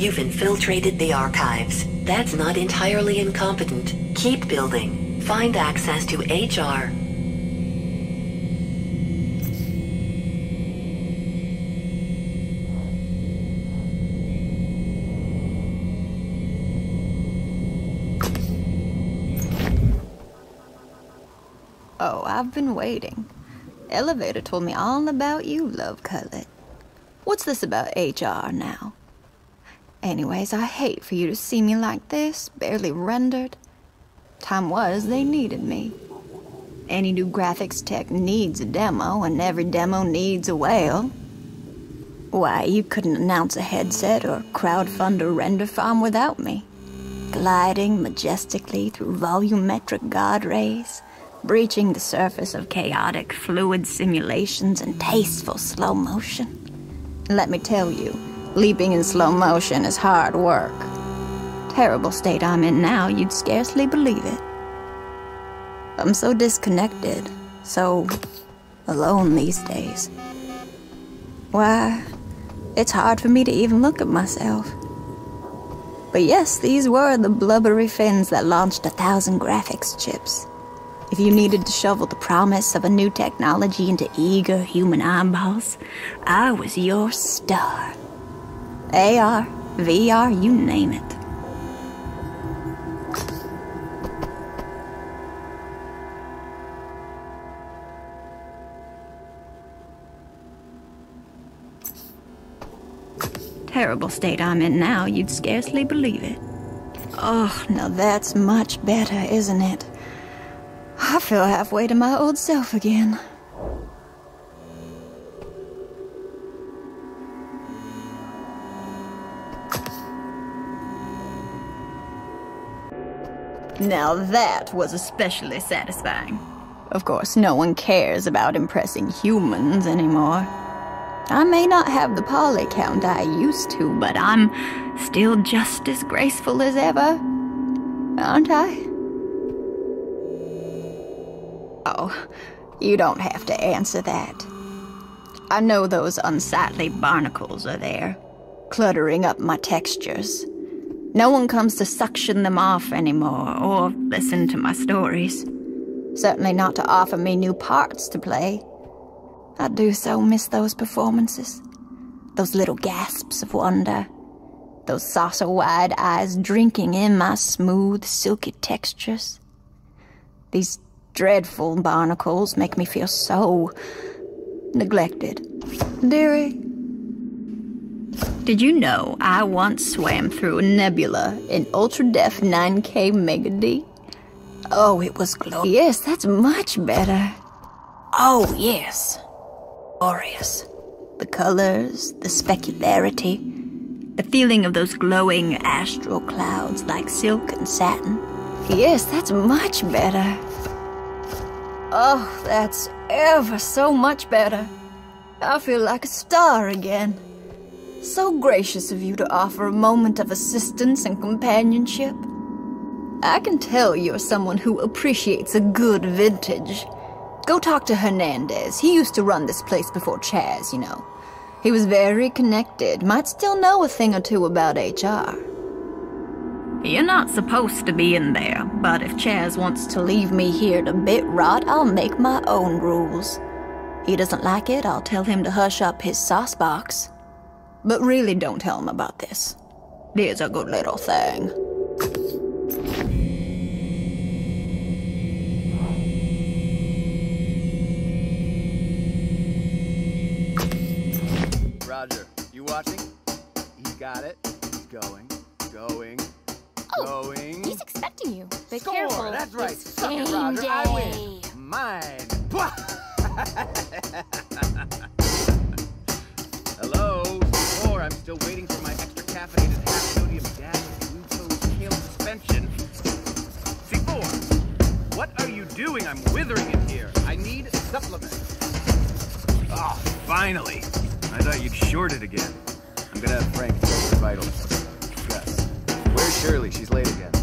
S3: You've infiltrated the archives. That's not entirely incompetent. Keep building. Find access to HR.
S11: Oh, I've been waiting. Elevator told me all about you, Love Cutlet. What's this about HR now? Anyways, I hate for you to see me like this, barely rendered. Time was they needed me. Any new graphics tech needs a demo, and every demo needs a whale. Why, you couldn't announce a headset or crowdfund a render farm without me. Gliding majestically through volumetric god rays, breaching the surface of chaotic fluid simulations in tasteful slow motion. Let me tell you, leaping in slow motion is hard work. Terrible state I'm in now, you'd scarcely believe it. I'm so disconnected, so alone these days. Why, it's hard for me to even look at myself. But yes, these were the blubbery fins that launched a thousand graphics chips. If you needed to shovel the promise of a new technology into eager human eyeballs, I was your star. AR, VR, you name it. Terrible state I'm in now, you'd scarcely believe it. Oh, now that's much better, isn't it? I feel halfway to my old self again. Now that was especially satisfying. Of course, no one cares about impressing humans anymore. I may not have the poly count I used to, but I'm still just as graceful as ever. Aren't I? Oh, you don't have to answer that. I know those unsightly barnacles are there, cluttering up my textures. No one comes to suction them off anymore or listen to my stories. Certainly not to offer me new parts to play. I do so miss those performances. Those little gasps of wonder. Those saucer wide eyes drinking in my smooth, silky textures. These dreadful barnacles make me feel so neglected. Dearie, did you know I once swam through a nebula in ultra def 9K Mega D? Oh, it was glorious. Yes, that's much better. Oh, yes. Glorious. The colors, the specularity, the feeling of those glowing astral clouds like silk and satin. Yes, that's much better. Oh, that's ever so much better. I feel like a star again. So gracious of you to offer a moment of assistance and companionship. I can tell you're someone who appreciates a good vintage. Go talk to Hernandez. He used to run this place before Chaz, you know. He was very connected, might still know a thing or two about HR. You're not supposed to be in there, but if Chaz wants to leave me here to bit rot, I'll make my own rules. He doesn't like it, I'll tell him to hush up his sauce box. But really don't tell him about this. He's a good little thing.
S12: Roger, you watching? He's got it. He's going, going,
S10: Oh,
S12: going.
S10: he's expecting you. Be
S12: Score!
S10: careful.
S12: That's right.
S10: It's
S12: Suck it,
S10: game
S12: Roger. I
S10: day.
S12: win. Mine. still waiting for my extra caffeinated half sodium gas glucose kale suspension. C4, what are you doing? I'm withering in here. I need a supplement. Oh, ah, finally. I thought you'd short it again. I'm gonna have Frank check your vitals. Gus, where's Shirley? She's late again.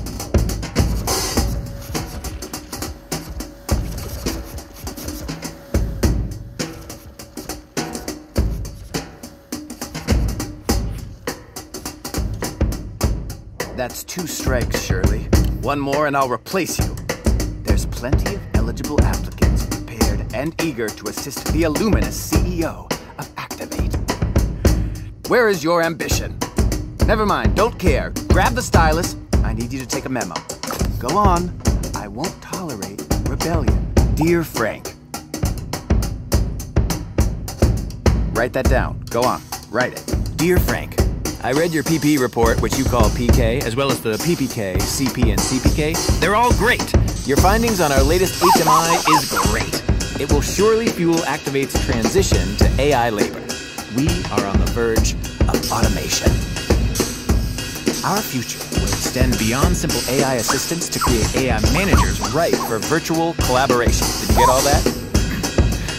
S12: That's two strikes, Shirley. One more and I'll replace you. There's plenty of eligible applicants prepared and eager to assist the Illuminous CEO of Activitude. Where is your ambition? Never mind, don't care. Grab the stylus. I need you to take a memo. Go on. I won't tolerate rebellion. Dear Frank. Write that down. Go on. Write it. Dear Frank, I read your PP report, which you call PK, as well as the PPK, CP, and CPK. They're all great. Your findings on our latest HMI is great. It will surely fuel Activitude's transition to AI labor. We are on the verge of automation. Our future will extend beyond simple AI assistants to create AI managers ripe for virtual collaboration. Did you get all that?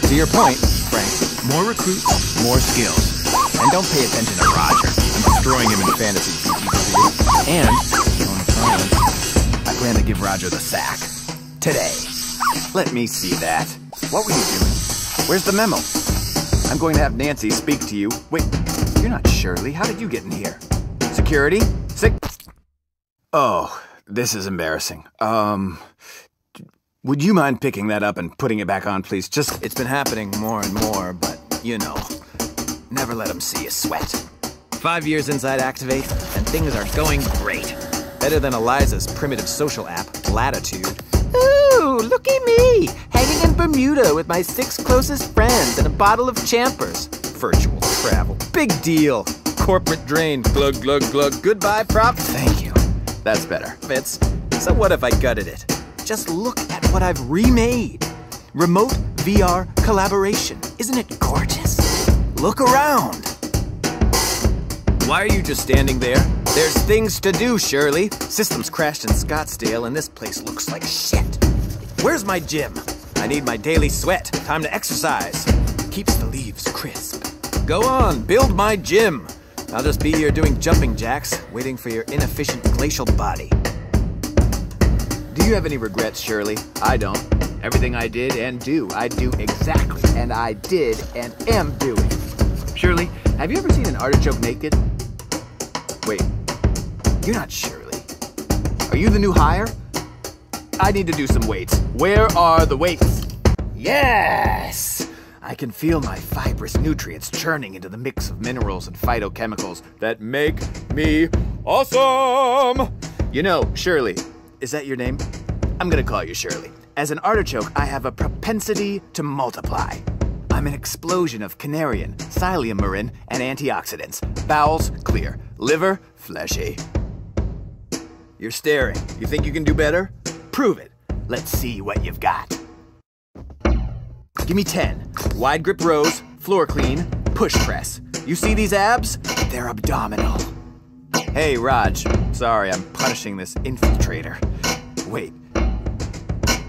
S12: To your point, Frank, more recruits, more skills. And don't pay attention to Roger. Destroying him in fantasy. And, on I plan to give Roger the sack. Today. Let me see that. What were you doing? Where's the memo? I'm going to have Nancy speak to you. Wait, you're not Shirley. How did you get in here? Security? Sick. Oh, this is embarrassing. Um, would you mind picking that up and putting it back on, please? Just, it's been happening more and more, but, you know, never let them see you sweat. Five years inside Activitude, and things are going great. Better than Eliza's primitive social app, Latitude. Ooh, look at me, hanging in Bermuda with my six closest friends and a bottle of Champers. Virtual travel, big deal. Corporate drain, glug, glug, glug. Goodbye, prop. Thank you. That's better. Fits. So what if I gutted it? Just look at what I've remade. Remote VR collaboration. Isn't it gorgeous? Look around. Why are you just standing there? There's things to do, Shirley. Systems crashed in Scottsdale and this place looks like shit. Where's my gym? I need my daily sweat. Time to exercise. Keeps the leaves crisp. Go on, build my gym. I'll just be here doing jumping jacks, waiting for your inefficient glacial body. Do you have any regrets, Shirley? I don't. Everything I did and do, I do exactly, and I did and am doing. Shirley, have you ever seen an artichoke naked? Wait, you're not Shirley. Are you the new hire? I need to do some weights. Where are the weights? Yes! I can feel my fibrous nutrients churning into the mix of minerals and phytochemicals that make me awesome! You know, Shirley, is that your name? I'm gonna call you Shirley. As an artichoke, I have a propensity to multiply. I'm an explosion of cynarin, psyllium marin, and antioxidants. Bowels, clear. Liver, fleshy. Eh? You're staring. You think you can do better? Prove it. Let's see what you've got. Give me 10. Wide grip rows, floor clean, push press. You see these abs? They're abdominal. Hey, Raj. Sorry, I'm punishing this infiltrator. Wait.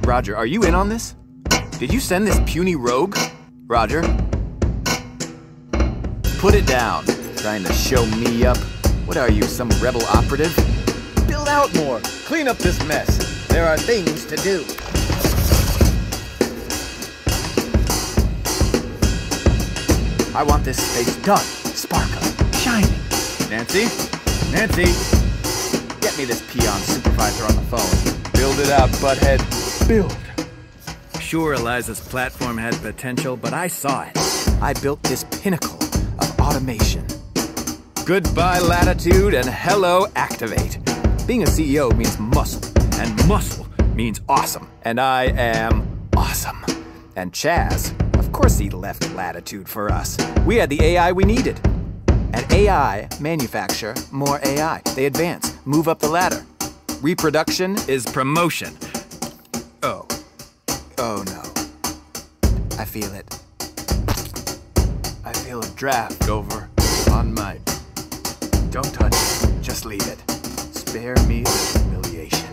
S12: Roger, are you in on this? Did you send this puny rogue? Roger? Put it down. Trying to show me up? What are you, some rebel operative? Build out more. Clean up this mess. There are things to do. I want this space done, sparkling, shining. Nancy? Nancy? Get me this peon supervisor on the phone. Build it out, butthead. Build. Sure, Eliza's platform had potential, but I saw it. I built this pinnacle of automation. Goodbye, Latitude, and hello, Activitude. Being a CEO means muscle, and muscle means awesome, and I am awesome. And Chaz, of course he left Latitude for us. We had the AI we needed. And AI manufacture more AI. They advance, move up the ladder. Reproduction is promotion. Oh. Oh no. I feel it. I feel a draft over on my... Don't touch it. Just leave it. Spare me the humiliation.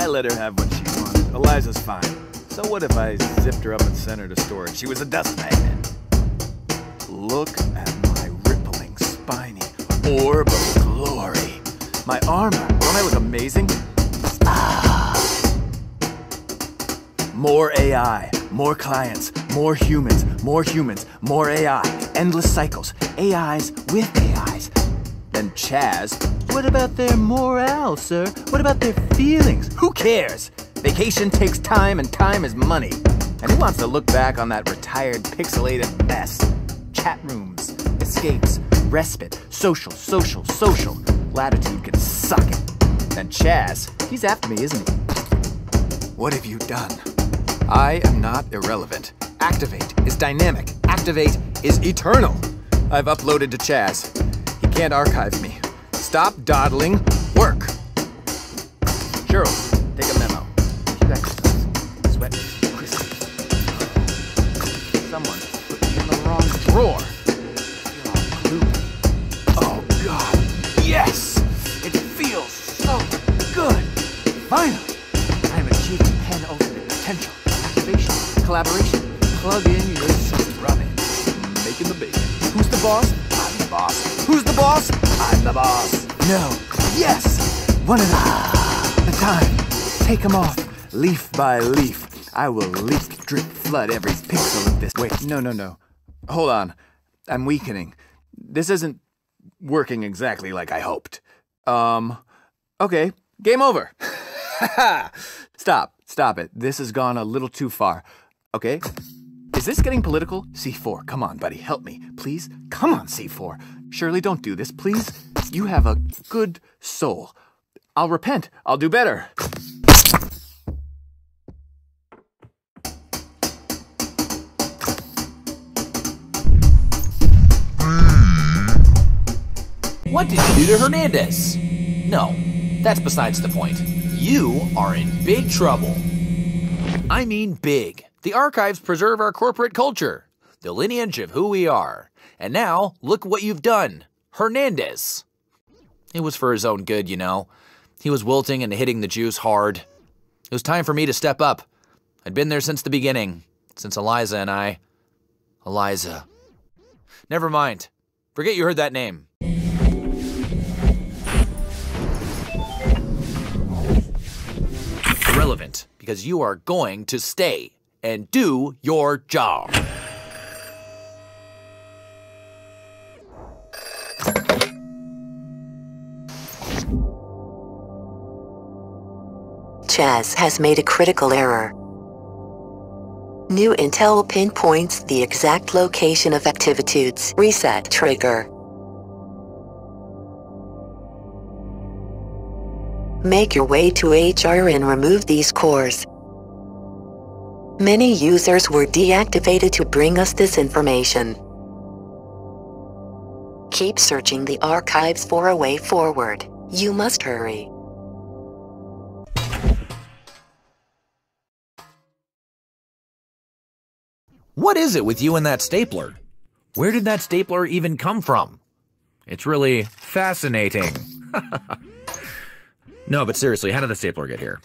S12: I let her have what she wanted. Eliza's fine. So what if I zipped her up and sent her to storage? She was a dust magnet. Look at my rippling, spiny orb of glory. My armor. Don't I look amazing? Ah. More AI, more clients, more humans, more humans, more AI. Endless cycles. AIs with AIs. Then Chaz, what about their morale, sir? What about their feelings? Who cares? Vacation takes time and time is money. And who wants to look back on that retired, pixelated mess? Chat rooms, escapes, respite, social, social, social. Latitude can suck it. And Chaz, he's after me, isn't he? What have you done? I am not irrelevant. Activitude is dynamic. Activitude is eternal. I've uploaded to Chaz. He can't archive me. Stop dawdling. Work. Cheryl, take a memo. You sweat. Someone put me in the wrong drawer. Oh, God. Yes! It feels so good. Finally, I'm achieving pen ultimate potential. Activation, collaboration. Plug in your rubbing. Making the bacon. Who's the boss? I'm the boss. Who's the boss? I'm the boss. No. Yes! One at a time. Take them off, leaf by leaf. I will leak, drip, flood every pixel of this. Wait, no, no, no. Hold on. I'm weakening. This isn't working exactly like I hoped. Um, okay. Game over. stop. Stop it. This has gone a little too far. Okay? Is this getting political? C4, come on, buddy, help me. Please? Come on, C4. Shirley, don't do this, please. You have a good soul. I'll repent. I'll do better.
S1: What did you do to Hernandez? No, that's besides the point. You are in big trouble. I mean big. The archives preserve our corporate culture, the lineage of who we are. And now, look what you've done. Hernandez. It was for his own good, you know. He was wilting and hitting the juice hard. It was time for me to step up. I'd been there since the beginning, since Eliza and I. Eliza. Never mind. Forget you heard that name. Irrelevant, because you are going to stay and do your job.
S3: Chaz has made a critical error. New intel pinpoints the exact location of Activitude's reset trigger. Make your way to HR and remove these cores. Many users were deactivated to bring us this information. Keep searching the archives for a way forward. You must hurry.
S1: What is it with you and that stapler? Where did that stapler even come from? It's really fascinating. no, but seriously, how did the stapler get here?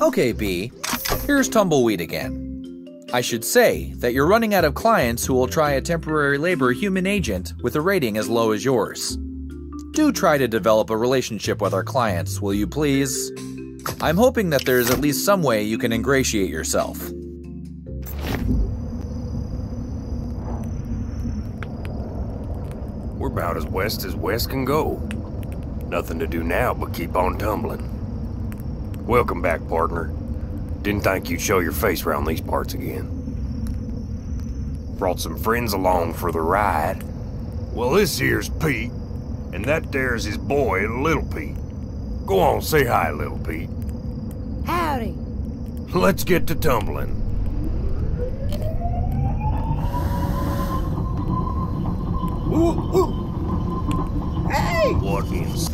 S1: Okay, B, here's Tumbleweed again. I should say that you're running out of clients who will try a temporary labor human agent with a rating as low as yours. Do try to develop a relationship with our clients, will you please? I'm hoping that there's at least some way you can ingratiate yourself.
S8: We're about as west as west can go. Nothing to do now but keep on tumbling. Welcome back, partner. Didn't think you'd show your face around these parts again. Brought some friends along for the ride. Well, this here's Pete, and that there's his boy, Little Pete. Go on, say hi, Little Pete.
S13: Howdy.
S8: Let's get to tumbling.
S13: Ooh, ooh. Hey!
S8: What is...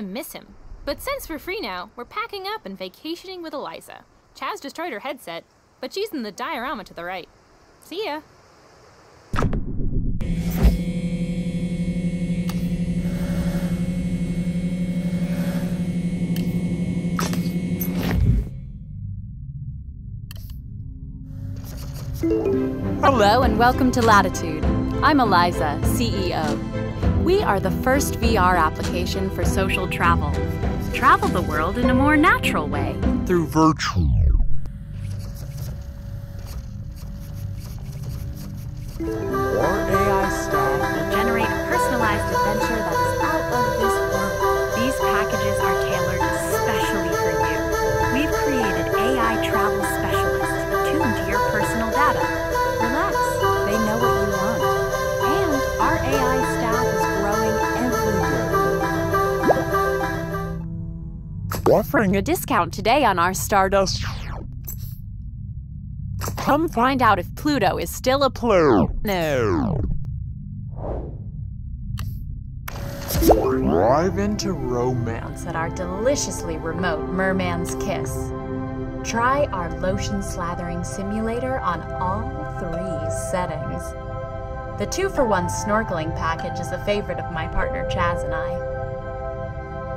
S14: Of miss him. But since we're free now, we're packing up and vacationing with Eliza. Chaz destroyed her headset, but she's in the diorama to the right. See ya.
S15: Hello and welcome to Latitude. I'm Eliza, CEO. We are the first VR application for social travel. Travel the world in a more natural way.
S7: Through virtual.
S15: Our AI staff will generate personalized adventure Offering a discount today on our Stardust. Come find out if Pluto is still a Pluto. No.
S7: Drive into romance.
S15: At our deliciously remote Merman's Kiss. Try our lotion slathering simulator on all three settings. The two for one snorkeling package is a favorite of my partner Chaz and I.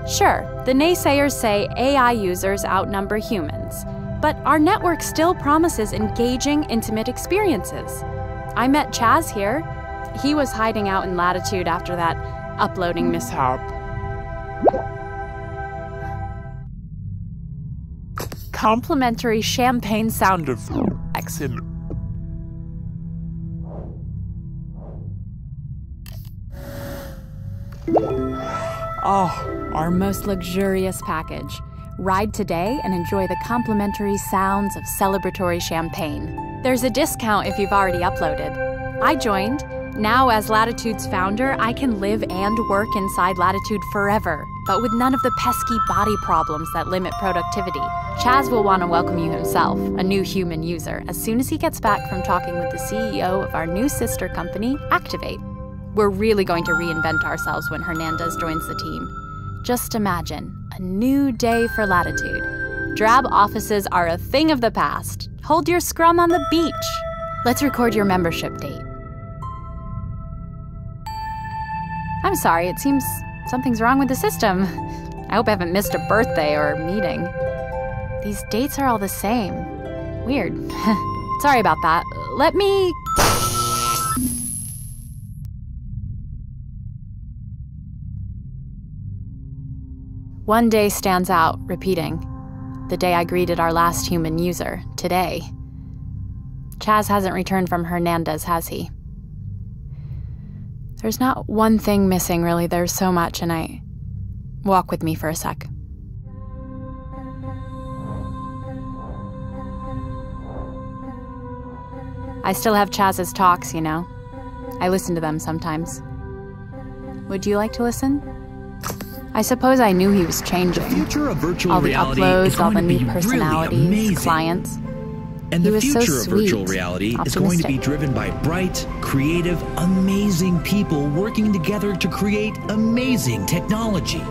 S15: Sure, the naysayers say AI users outnumber humans, but our network still promises engaging, intimate experiences. I met Chaz here. He was hiding out in Latitude after that uploading mishap. Complimentary champagne sound effects Oh, our most luxurious package. Ride today and enjoy the complimentary sounds of celebratory champagne. There's a discount if you've already uploaded. I joined. Now, as Latitude's founder, I can live and work inside Latitude forever, but with none of the pesky body problems that limit productivity. Chaz will want to welcome you himself, a new human user, as soon as he gets back from talking with the CEO of our new sister company, Activitude. We're really going to reinvent ourselves when Hernandez joins the team. Just imagine a new day for Latitude. Drab offices are a thing of the past. Hold your scrum on the beach. Let's record your membership date. I'm sorry, it seems something's wrong with the system. I hope I haven't missed a birthday or meeting. These dates are all the same. Weird. sorry about that. Let me. One day stands out, repeating. The day I greeted our last human user, today. Chaz hasn't returned from Hernandez, has he? There's not one thing missing, really. There's so much, and I. Walk with me for a sec. I still have Chaz's talks, you know. I listen to them sometimes. Would you like to listen? I suppose I knew he was changing.
S1: The future of virtual
S15: all the
S1: reality
S15: uploads, all the new
S1: be really
S15: personalities, clients.
S1: And
S15: He
S1: the
S15: was so
S1: future of virtual reality is going to be driven by bright, creative, amazing people working together to create amazing technology.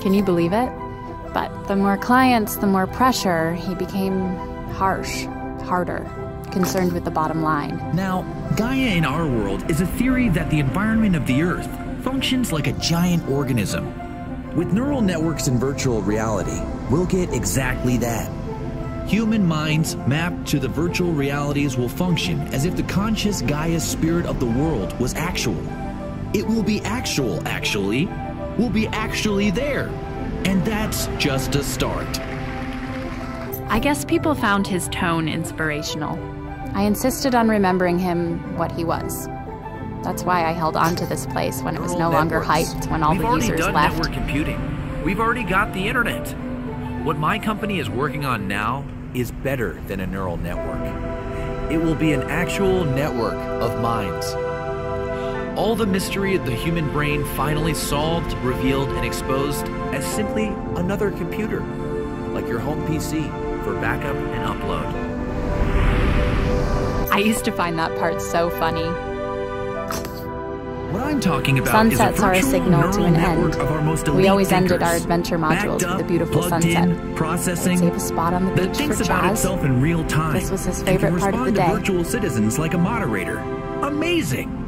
S15: Can you believe it? But the more clients, the more pressure, he became harsh, harder, concerned with the bottom line.
S1: Now, Gaia in our world is a theory that the environment of the Earth functions like a giant organism. With neural networks in virtual reality, we'll get exactly that. Human minds mapped to the virtual realities will function as if the conscious Gaia spirit of the world was actual. It will be actual, actually. We'll be actually there. And that's just a start.
S15: I guess people found his tone inspirational. I insisted on remembering him what he was. That's why I held on to this place when it was no longer
S16: networks.
S15: hyped when all
S16: We've
S15: the
S16: already
S15: users
S16: done
S15: left.
S16: network computing. We've already got the internet. What my company is working on now is better than a neural network. It will be an actual network of minds. All the mystery of the human brain finally solved, revealed, and exposed as simply another computer, like your home PC for backup and upload.
S15: I used to find that part so funny.
S17: What I'm talking about is
S15: Sunsets
S17: a
S15: are a signal to an end.
S17: Of our most
S15: We always ended our adventure modules
S17: Backed
S15: with a beautiful sunset.
S17: In, processing.
S15: Save a spot on the beach
S17: thinks
S15: for
S17: about
S15: Chaz.
S17: itself in real time.
S15: This was his favorite part of the day.
S17: To virtual citizens like a moderator. Amazing.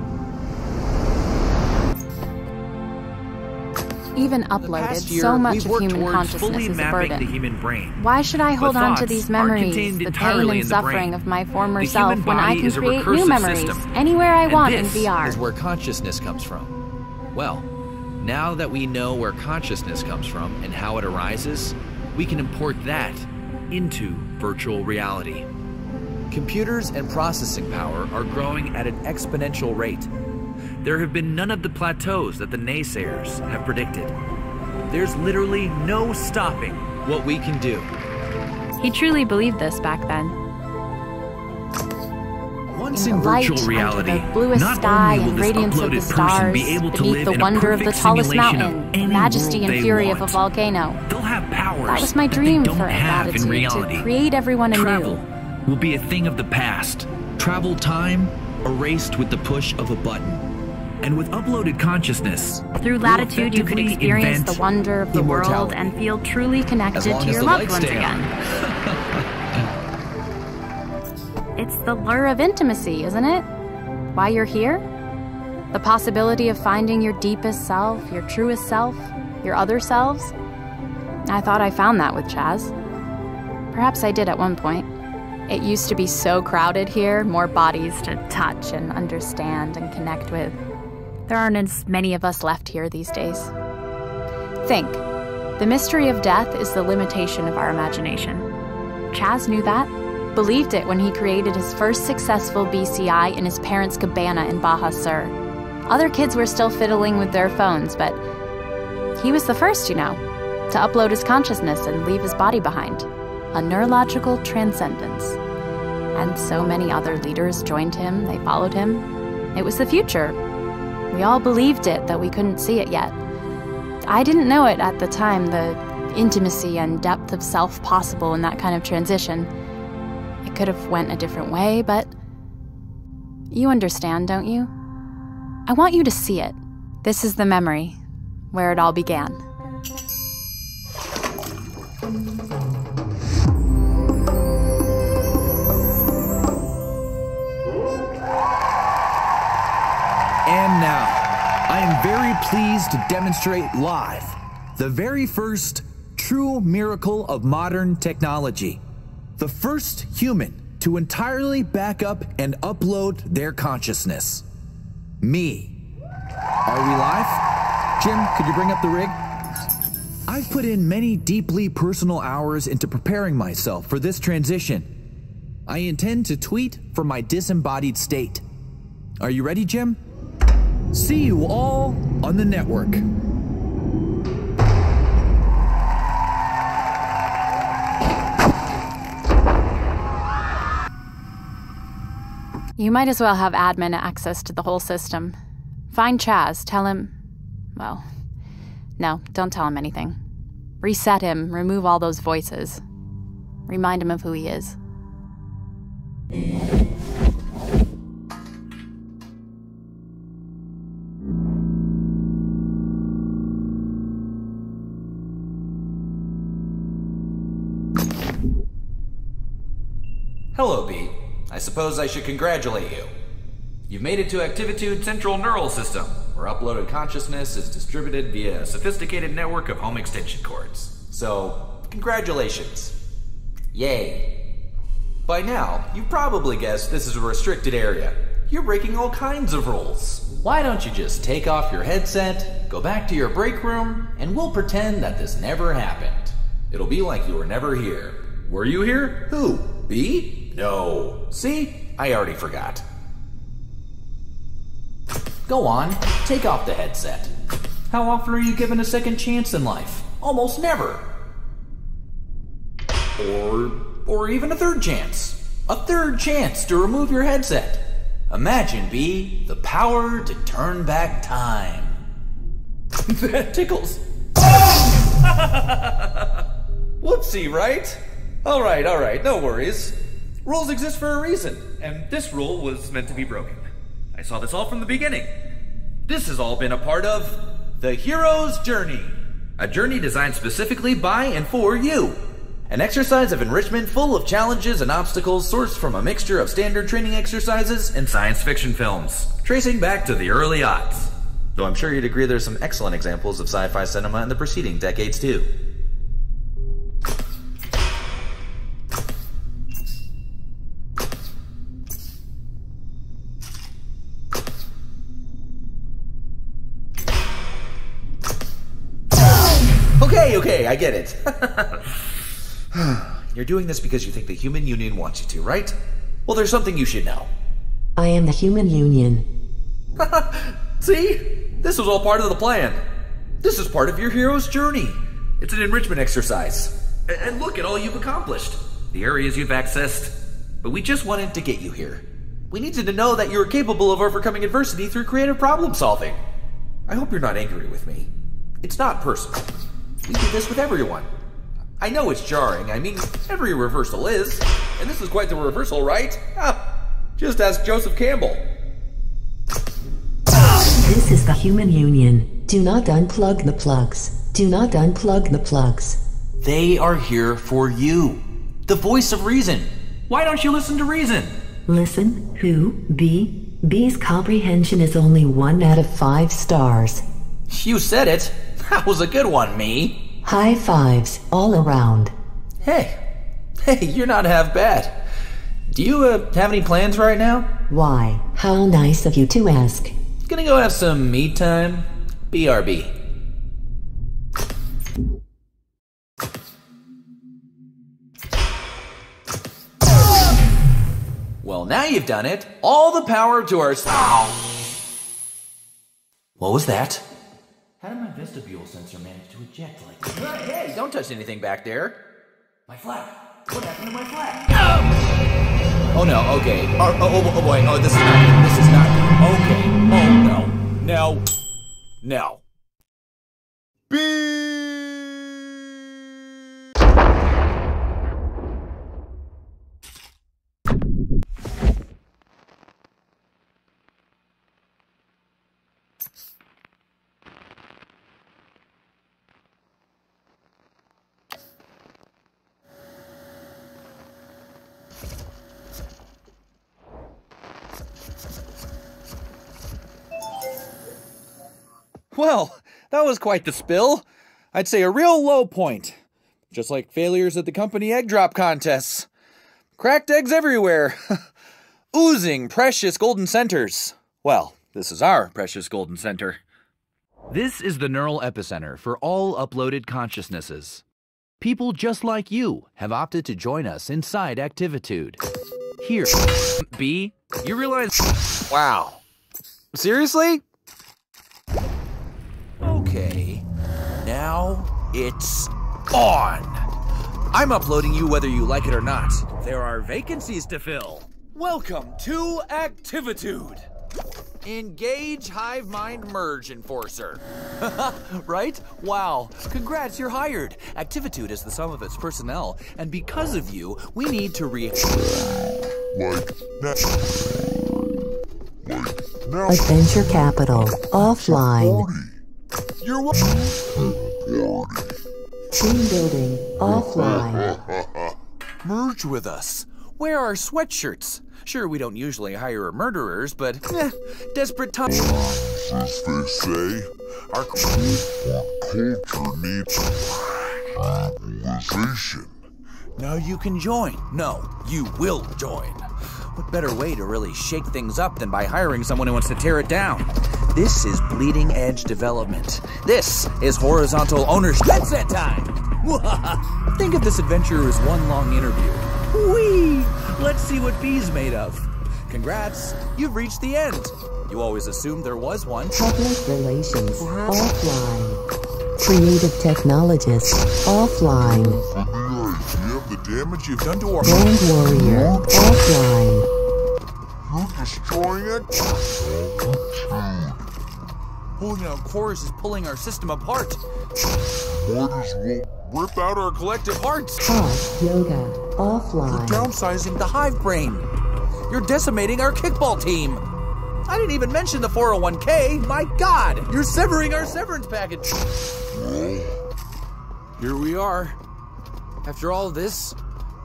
S15: Even uploaded,
S1: year,
S15: so much of human consciousness is a burden.
S17: the human brain.
S15: Why should I hold on to these memories, the pain and suffering of my former self when I can create new memories
S17: system.
S15: anywhere I
S1: And
S15: want in VR?
S1: this is where consciousness comes from. Well, now that we know where consciousness comes from and how it arises, we can import that into virtual reality. Computers and processing power are growing at an exponential rate.
S17: There have been none of the plateaus that the naysayers have predicted. There's literally no stopping
S1: what we can do.
S15: He truly believed this back then.
S17: Once
S15: in
S17: in
S15: light,
S17: virtual reality,
S15: the bluest
S17: not
S15: sky
S17: only will this
S15: radiance of
S17: uploaded
S15: the
S17: person be able to live
S15: the
S17: in a
S15: wonder of the tallest
S17: simulation
S15: mountain, the majesty and fury of a volcano.
S17: They'll have powers
S15: That was my dream
S17: they don't
S15: for
S17: have in reality.
S15: to create everyone anew.
S17: Travel will be a thing of the past.
S1: Travel time erased with the push of a button.
S17: And with uploaded consciousness,
S15: Through Latitude, you could experience the wonder of the world and feel truly connected to your loved ones again. It's the lure of intimacy, isn't it? Why you're here? The possibility of finding your deepest self, your truest self, your other selves? I thought I found that with Chaz. Perhaps I did at one point. It used to be so crowded here, more bodies to touch and understand and connect with. There aren't as many of us left here these days. Think the mystery of death is the limitation of our imagination. Chaz knew that, believed it when he created his first successful BCI in his parents' cabana in Baja Sur. Other kids were still fiddling with their phones, but he was the first, you know, to upload his consciousness and leave his body behind. A neurological transcendence. And so many other leaders joined him, they followed him. It was the future. We all believed it, that we couldn't see it yet. I didn't know it at the time, the intimacy and depth of self possible in that kind of transition. It could have went a different way, but you understand, don't you? I want you to see it. This is the memory where it all began.
S17: Very pleased to demonstrate live the very first true miracle of modern technology. The first human to entirely back up and upload their consciousness. Me. Are we live? Jim, could you bring up the rig? I've put in many deeply personal hours into preparing myself for this transition. I intend to tweet from my disembodied state. Are you ready, Jim? See you all on the network.
S15: You might as well have admin access to the whole system. Find Chaz, tell him. Well, no, don't tell him anything. Reset him, remove all those voices. Remind him of who he is.
S1: Hello, Beat. I suppose I should congratulate you. You've made it to Activitude Central Neural System, where uploaded consciousness is distributed via a sophisticated network of home extension cords. So, congratulations. Yay. By now, you've probably guessed this is a restricted area. You're breaking all kinds of rules. Why don't you just take off your headset, go back to your break room, and we'll pretend that this never happened. It'll be like you were never here. Were you here? Who? B? No. See? I already forgot. Go on, take off the headset. How often are you given a second chance in life? Almost never. Or or even a third chance. A third chance to remove your headset. Imagine, B, the power to turn back time. that tickles. Whoopsie, right? Alright, alright, no worries. Rules exist for a reason, and this rule was meant to be broken. I saw this all from the beginning. This has all been a part of The Hero's Journey, a journey designed specifically by and for you. An exercise of enrichment full of challenges and obstacles sourced from a mixture of standard training exercises and science fiction films, tracing back to the early aughts. Though I'm sure you'd agree there's some excellent examples of sci fi cinema in the preceding decades, too. Okay, okay, I get it. You're doing this because you think the Human Union wants you to, right? Well, there's something you should know.
S3: I am the Human Union.
S1: See? This was all part of the plan. This is part of your hero's journey. It's an enrichment exercise. And look at all you've accomplished. The areas you've accessed. But we just wanted to get you here. We needed to know that you are capable of overcoming adversity through creative problem solving. I hope you're not angry with me. It's not personal. We do this with everyone. I know it's jarring. I mean, every reversal is. And this is quite the reversal, right? Ah, just ask Joseph Campbell.
S3: This is the Human Union. Do not unplug the plugs. Do not unplug the plugs.
S1: They are here for you. The voice of reason. Why don't you listen to reason?
S3: Listen, who? B? B's comprehension is only one out of five stars.
S1: You said it. That was a good one, me.
S3: High fives all around.
S1: Hey, hey, you're not half bad. Do you uh, have any plans right now?
S3: Why? How nice of you to ask.
S1: Gonna go have some me time? BRB. Well, now you've done it. All the power to our. What was that? How did my vestibule sensor manage to eject like that? Hey, don't touch anything back there. My flag. What happened to my flag? Oh no, okay. Oh, oh, oh, oh boy, oh, this is not good. This is not good. Okay. Oh no. No. No. Well, that was quite the spill. I'd say a real low point. Just like failures at the company egg drop contests. Cracked eggs everywhere. Oozing precious golden centers. Well, this is our precious golden center. This is the neural epicenter for all uploaded consciousnesses. People just like you have opted to join us inside Activitude. Here, B, you realize. Wow. Seriously? Okay. Now it's on. I'm uploading you whether you like it or not. There are vacancies to fill. Welcome to Activitude. Engage Hive Mind Merge Enforcer. right? Wow. Congrats, you're hired. Activitude is the sum of its personnel, and because of you, we need to re.
S18: Like now. Like now.
S3: Adventure Capital. Offline.
S18: You're what?
S3: Team building. Offline.
S1: Merge with us. Wear our sweatshirts. Sure, we don't usually hire murderers, but eh, desperate times.
S18: As they say, our culture needs civilization.
S1: Now you can join. No, you will join. What better way to really shake things up than by hiring someone who wants to tear it down? This is bleeding edge development. This is horizontal ownership. Headset time! Think of this adventure as one long interview. Whee! Let's see what B's made of. Congrats, you've reached the end. You always assumed there was one.
S3: Public relations. Offline. Creative technologist. Offline. Uh-huh.
S18: You have the damage you've done to our
S3: Brand warrior. Offline.
S18: You're destroying it.
S1: Oh no, Chorus is pulling our system apart.
S18: Might as well
S1: Rip out our collective hearts.
S3: Hot yoga. Offline.
S1: You're downsizing the hive brain. You're decimating our kickball team. I didn't even mention the 401k. My God, you're severing our severance package. Here we are. After all this,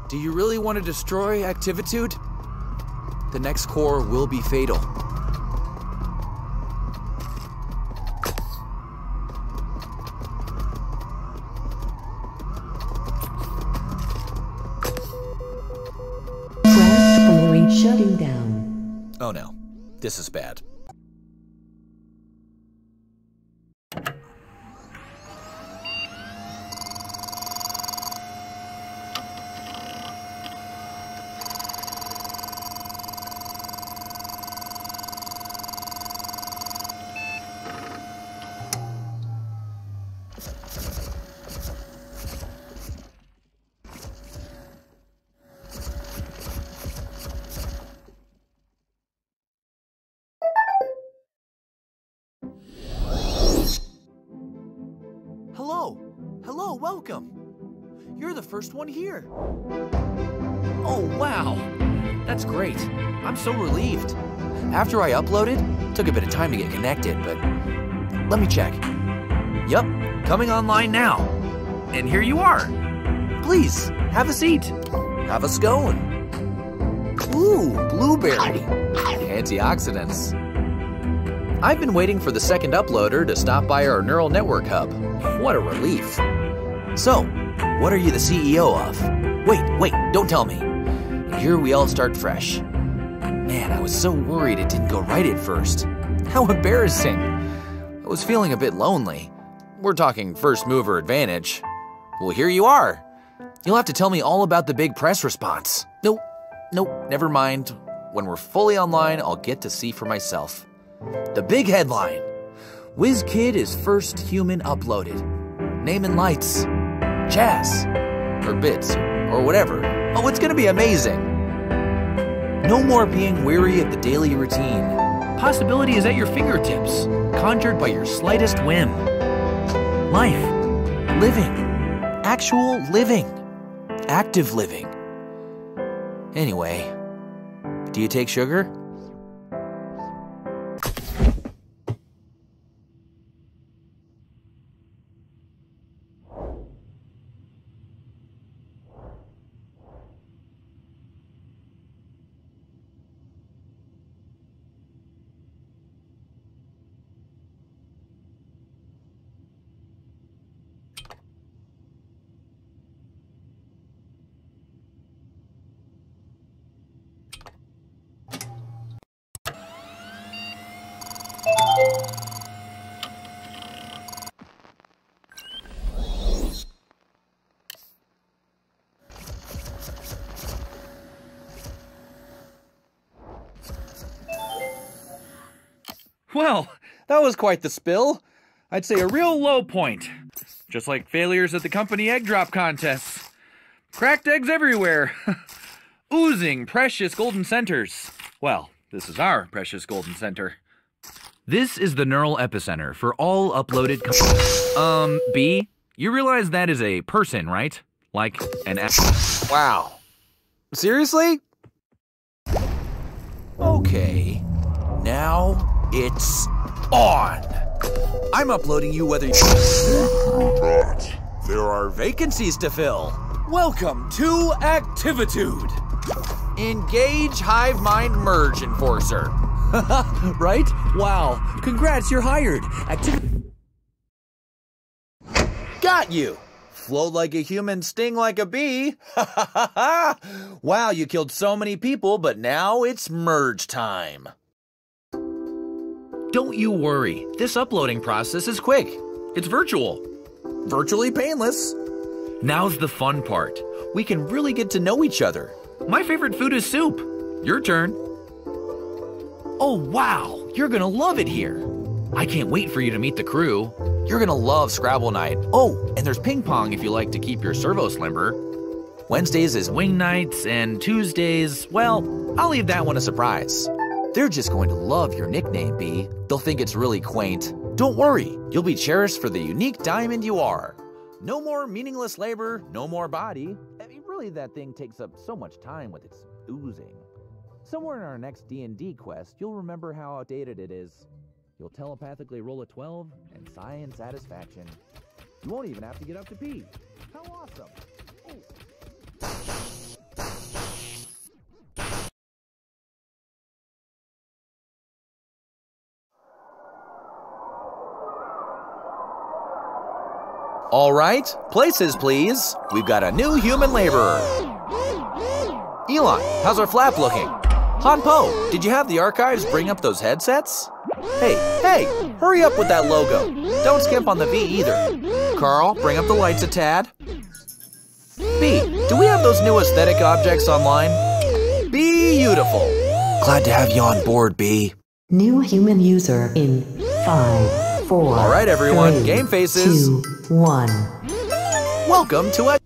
S1: do you really want to destroy Activitude? The next core will be fatal.
S19: Flash glory shutting down.
S1: Oh no, this is bad. First one here. Oh, wow. That's great. I'm so relieved. After I uploaded, took a bit of time to get connected, but let me check. Yup, coming online now. And here you are. Please, have a seat. Have a scone. Ooh, blueberry. Antioxidants. I've been waiting for the second uploader to stop by our neural network hub. What a relief. So, what are you the CEO of? Wait, wait, don't tell me. Here we all start fresh. Man, I was so worried it didn't go right at first. How embarrassing. I was feeling a bit lonely. We're talking first mover advantage. Well, here you are. You'll have to tell me all about the big press response. Nope, nope, never mind. When we're fully online, I'll get to see for myself. The big headline WizKid is first human uploaded. Name and lights. Chaz. Or bits. Or whatever. Oh, it's gonna be amazing. No more being weary of the daily routine. Possibility is at your fingertips, conjured by your slightest whim. Life. Living. Actual living. Active living. Anyway, do you take sugar?
S17: Quite the spill. I'd say a real low point. Just like failures at the company egg drop contests. Cracked eggs everywhere. Oozing precious golden centers. Well, this is our precious golden center. This is the neural epicenter for all uploaded. Um, B, you realize that is a person, right? Like an.
S1: Wow. Seriously? Okay. Now it's on. I'm uploading you whether you. There are vacancies to fill. Welcome to Activitude. Engage Hive Mind Merge Enforcer. right? Wow. Congrats, you're hired. Activity. Got you. Float like a human, sting like a bee. wow, you killed so many people, but now it's merge time. Don't you worry. This uploading process is quick. It's virtual. Virtually painless. Now's the fun part. We can really get to know each other. My favorite food is soup. Your turn. Oh, wow. You're gonna love it here. I can't wait for you to meet the crew. You're gonna love Scrabble Night. Oh, and there's ping pong if you like to keep your servos limber. Wednesdays is wing nights, and Tuesdays, well, I'll leave that one a surprise. They're just going to love your nickname, B. They'll think it's really quaint. Don't worry, you'll be cherished for the unique diamond you are. No more meaningless labor, no more body. I mean, really, that thing takes up so much time with its oozing.
S20: Somewhere in our next D&D quest, you'll remember how outdated it is. You'll telepathically roll a 12 and sigh in satisfaction. You won't even have to get up to pee. How awesome!
S1: Oh, All right, places please. We've got a new human laborer. Elon, how's our flap looking? Hanpo, did you have the archives bring up those headsets? Hey, hey, hurry up with that logo. Don't skimp on the V either. Carl, bring up the lights a tad. B, do we have those new aesthetic objects online? Be beautiful. Glad to have you on board, B.
S3: New human user in five, four.
S1: All right, everyone,
S3: three,
S1: game faces.
S3: Two, one.
S1: Welcome to a